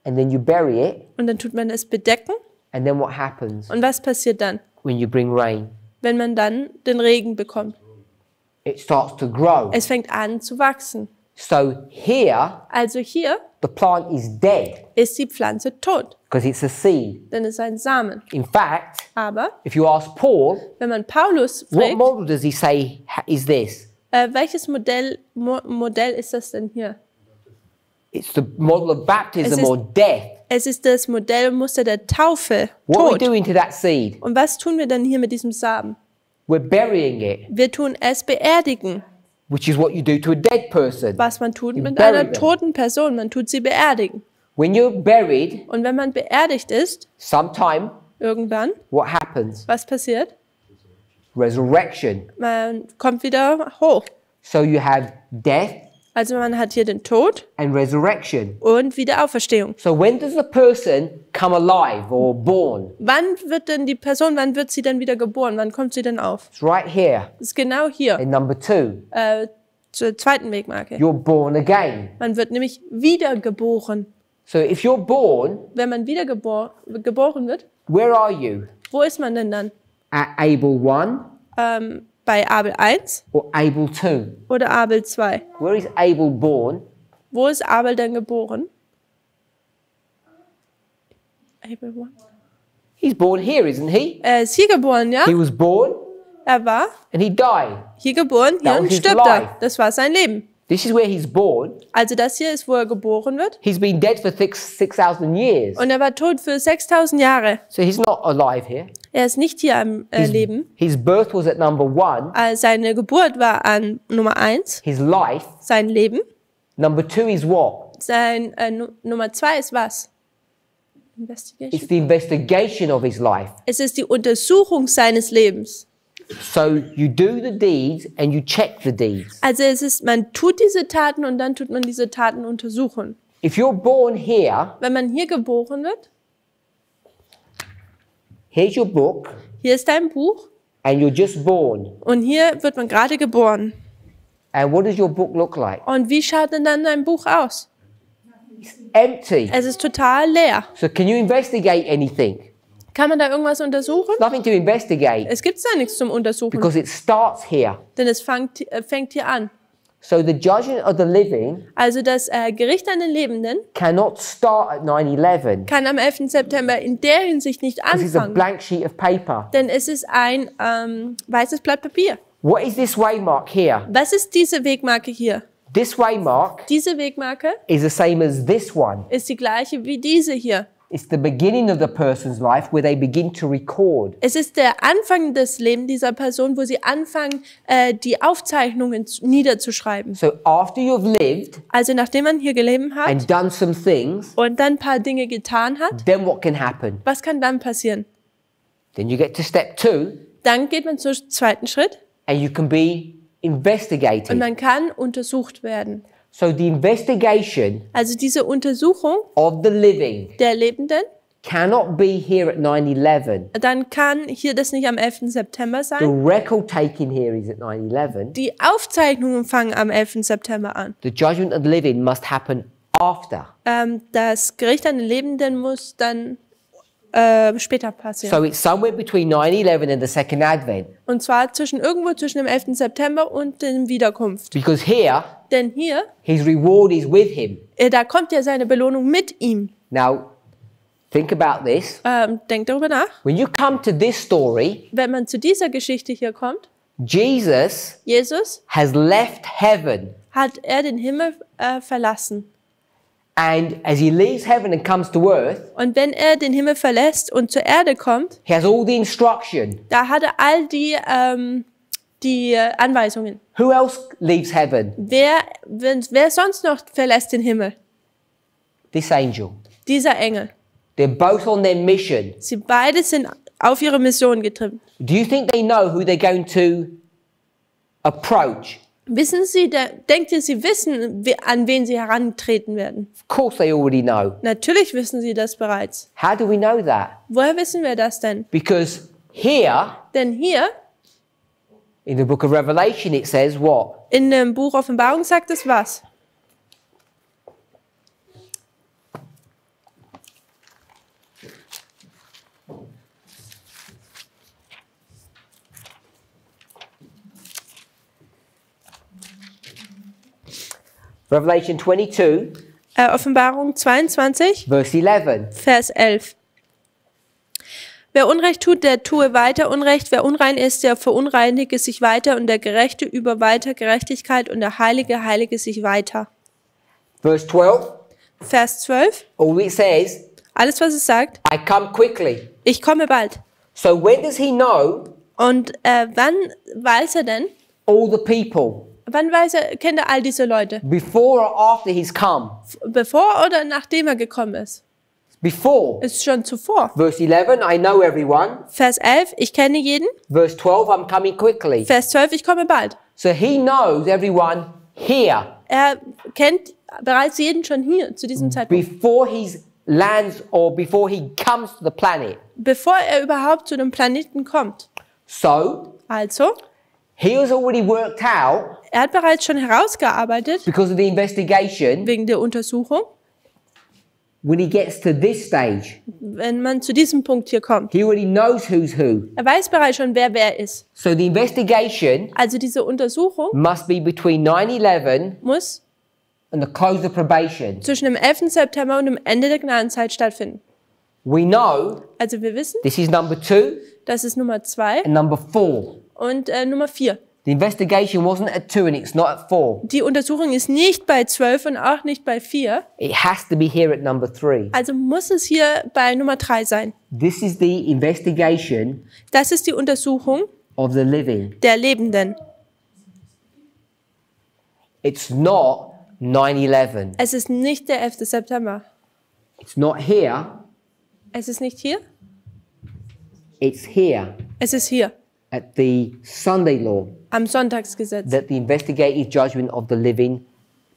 and then you bury it. und dann tut man es bedecken. And then what happens Und was passiert dann, when you bring rain? wenn man dann den Regen bekommt? It starts to grow. Es fängt an zu wachsen. So here, Also hier the plant is dead ist die Pflanze tot, because it's a seed. denn es ist ein Samen. In fact, Aber if you ask Paul, wenn man Paulus what fragt, model does he say is this? äh, welches Modell, Mo Modell ist das denn hier? It's the model of baptism ist- or death. Es ist das Modellmuster der Taufe, What are we doing to that seed? Und was tun wir denn hier mit diesem Samen? We're burying it, Wir tun es beerdigen, which is what you do to a dead person. was man tut You mit einer toten Person. Man tut sie beerdigen. When you're buried, Und wenn man beerdigt ist, sometime, irgendwann, what happens? was passiert? Resurrection. Man kommt wieder hoch. So you have death Also man hat hier den Tod and resurrection. und Wiederauferstehung. So when does a person come alive or born? Wann wird denn die Person, wann wird sie denn wieder geboren? Wann kommt sie denn auf? It's right here Das ist genau hier, in number two. äh, zur zweiten Wegmarke. You're born again. Man wird nämlich wiedergeboren. So if you're born, Wenn man wiedergeboren geboren wird, where are you? wo ist man denn dann? At Abel 1 Ähm, bei Abel 1 or Abel 2? oder Abel 2? Where is Abel born? Wo ist Abel denn geboren? Abel 1. He's born here, isn't he? Er ist hier geboren, ja? He was born Er war and he died. hier geboren, hier That und was his stirbt er. life. Das war sein Leben. This is where he's born. Also das hier ist, wo er geboren wird. He's been dead for six- 6,000 years. Und er war tot für 6000 Jahre. So he's not alive here. Er ist nicht hier am äh, Leben. His birth was at number one. Äh, seine Geburt war an Nummer eins, His life. sein Leben. Number two is what? Sein äh, Nu- Nummer zwei ist was? Investigation. It's the investigation of his life. Es ist die Untersuchung seines Lebens. So you do the deeds and you check the deeds. Also es ist, man tut diese Taten und dann tut man diese Taten untersuchen. If you're born here, Wenn man hier geboren wird, here's your book, hier ist dein Buch and you're just born. und hier wird man gerade geboren. And what does your book look like? Und wie schaut denn dann dein Buch aus? Empty. Es ist total leer. So can you investigate anything? Kann man da irgendwas untersuchen? Nothing to investigate Es gibt da nichts zum Untersuchen, because it starts here. denn es fängt, äh, fängt hier an. So the judgment of the living Also das äh, Gericht an den Lebenden cannot start at 9/11. kann am 11. September in der Hinsicht nicht This is a anfangen, blank sheet of paper. denn es ist ein ähm, weißes Blatt Papier. What is this waymark here? Was ist diese Wegmarke hier? This waymark Diese Wegmarke is the same as this one. ist die gleiche wie diese hier. It's the beginning of the person's life where they begin to record. Es ist der Anfang des Lebens dieser Person, wo sie anfangen, äh, die Aufzeichnungen zu- niederzuschreiben. So after you've lived Also nachdem man hier gelebt hat and done some things, und dann ein paar Dinge getan hat, then what can happen? was kann dann passieren? Then you get to step two Dann geht man zum zweiten Schritt and you can be und investigated. man kann untersucht werden. So the investigation Also diese Untersuchung of the living der Lebenden, cannot be here at 9/11. dann kann hier das nicht am 11. September The sein. record taking here is at 9/11. Die Aufzeichnungen fangen am 11. September an. The judgment of the living must happen after. Ähm, das Gericht an den Lebenden muss dann äh, später passieren. So it's somewhere between 9/11 and the second advent. Und zwar zwischen irgendwo zwischen dem 11. September und dem Wiederkunft. Because here Denn hier, his reward is with him. äh, da kommt ja seine Belohnung mit ihm. Now think about this. Ähm, denkt darüber nach. When you come to this story, Wenn man zu dieser Geschichte hier kommt, Jesus Jesus has left heaven. hat er den Himmel äh, verlassen. And as he leaves heaven and comes to earth, Und wenn er den Himmel verlässt und zur Erde kommt, he has all the instruction. da hat er all die, ähm, die Anweisungen. Who else leaves heaven? Wer, wer sonst noch verlässt den Himmel? This angel. Dieser Engel. They're both on their mission. Sie beide sind auf ihre Mission getrieben. Do you think they know who they're going to approach? Wissen Sie, da, denkt ihr, Sie wissen, an wen Sie herantreten werden? Of course, they already know. Natürlich wissen Sie das bereits. How do we know that? Woher wissen wir das denn? Because here Denn hier in the book of Revelation it says what? in dem Buch Offenbarung sagt es was? Revelation 22, Äh, Offenbarung 22, verse 11. Vers 11. Wer Unrecht tut, der tue weiter Unrecht. Wer unrein ist, der verunreinige sich weiter. Und der Gerechte über weiter Gerechtigkeit. Und der Heilige heilige sich weiter. Verse 12, Vers 12. all it says, Alles, was es sagt. I come quickly. Ich komme bald. So when does he know Und äh, wann weiß er denn? all the people? Wann weiß er, kennt er all diese Leute? Before or after he's come? Bevor oder nachdem er gekommen ist? Before. Ist schon zuvor. Verse 11, I know everyone. Vers 11, ich kenne jeden. Verse 12, I'm coming quickly. Vers 12, ich komme bald. So he knows everyone here Er kennt bereits jeden schon hier zu diesem Zeitpunkt. before he lands or before he comes to the planet. Bevor er überhaupt zu dem Planeten kommt. So Also, he has already worked out er hat bereits schon herausgearbeitet, because of the investigation wegen der Untersuchung, when he gets to this stage. wenn man zu diesem Punkt hier kommt. He already knows who's who. Er weiß bereits schon, wer wer ist. So the investigation Also diese Untersuchung must be between 9/11 muss and the close of probation. zwischen dem 11. September und dem Ende der Gnadenzeit stattfinden. We know Also wir wissen, this is number 2 das ist Nummer zwei and number 4. und äh, Nummer vier. The investigation wasn't at two and it's not at four. Die Untersuchung ist nicht bei 12 und auch nicht bei 4. It has to be here at number three. Also muss es hier bei Nummer 3 sein. This is the investigation Das ist die Untersuchung of the living. der Lebenden. It's not 9 11. Es ist nicht der 11. September. It's not here, Es ist nicht hier. it's here Es ist hier. At the Sunday law Am Sonntagsgesetz. that the investigative judgment of the living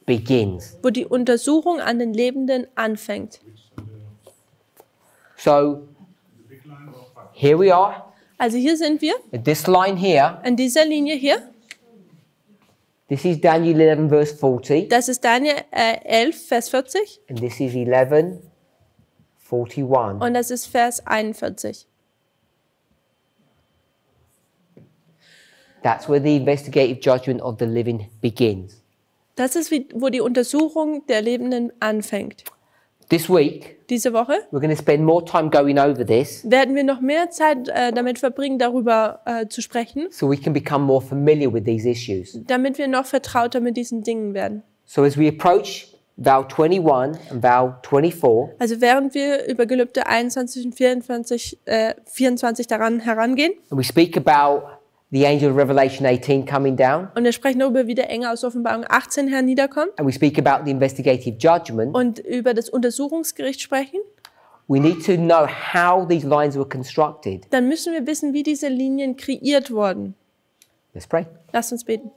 begins. wo die Untersuchung an den Lebenden anfängt. So here we are, Also hier sind wir, at this line here. an dieser Linie hier. This is Daniel 11, verse 40, Das ist Daniel äh, 11, Vers 40 and this is 11, 41. und das ist Vers 41. That's where the investigative judgment of the living begins. Das ist, wie, wo die Untersuchung der Lebenden anfängt. This week, Diese Woche we're going to spend more time going over this werden wir noch mehr Zeit äh, damit verbringen, darüber äh, zu sprechen, so we can become more familiar with these issues. damit wir noch vertrauter mit diesen Dingen werden. So as we approach vow 21 and vow 24, Also während wir über Gelübde 21 und 24, äh, 24 daran herangehen and we speak about the angel of Revelation 18 coming down, und wir sprechen darüber, wie der Engel aus Offenbarung 18 herniederkommt and we speak about the investigative judgment, und über das Untersuchungsgericht sprechen, we need to know how these lines were constructed. dann müssen wir wissen, wie diese Linien kreiert wurden. Let's pray. Lasst uns beten.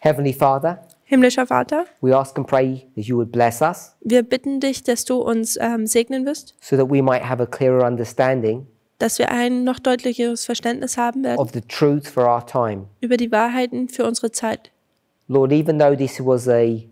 Heavenly Father, Himmlischer Vater, we ask and pray that you would bless us wir bitten dich, dass du uns ähm, segnen wirst, so that we might have a clearer understanding dass wir ein noch deutlicheres Verständnis haben werden of the truth for our time. über die Wahrheiten für unsere Zeit. Lord, even though this was a,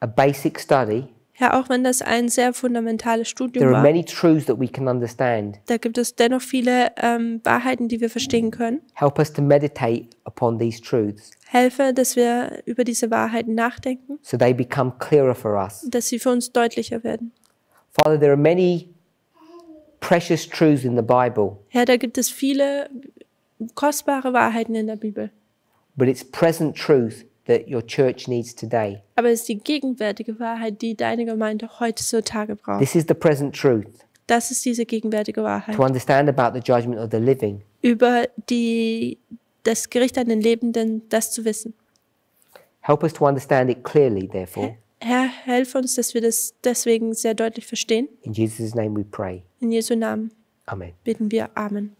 a basic study, Herr, auch wenn das ein sehr fundamentales Studium there are war, many truths that we can understand. da gibt es dennoch viele ähm, Wahrheiten, die wir verstehen können. Help us to meditate upon these truths Helfe, dass wir über diese Wahrheiten nachdenken, so they become clearer for us. dass sie für uns deutlicher werden. Father, there are many precious truths in the Bible, Herr, da gibt es viele kostbare Wahrheiten in der Bibel. but it's present truth that your church needs today. Aber es ist die gegenwärtige Wahrheit, die deine Gemeinde heutzutage braucht. This is the present truth Das ist diese gegenwärtige Wahrheit. to understand about the judgment of the living. Über die, das Gericht an den Lebenden, das zu wissen. Help us to understand it clearly, therefore. Herr, helf uns, dass wir das deswegen sehr deutlich verstehen. In Jesus' name we pray. In Jesu Namen Amen. bitten wir Amen.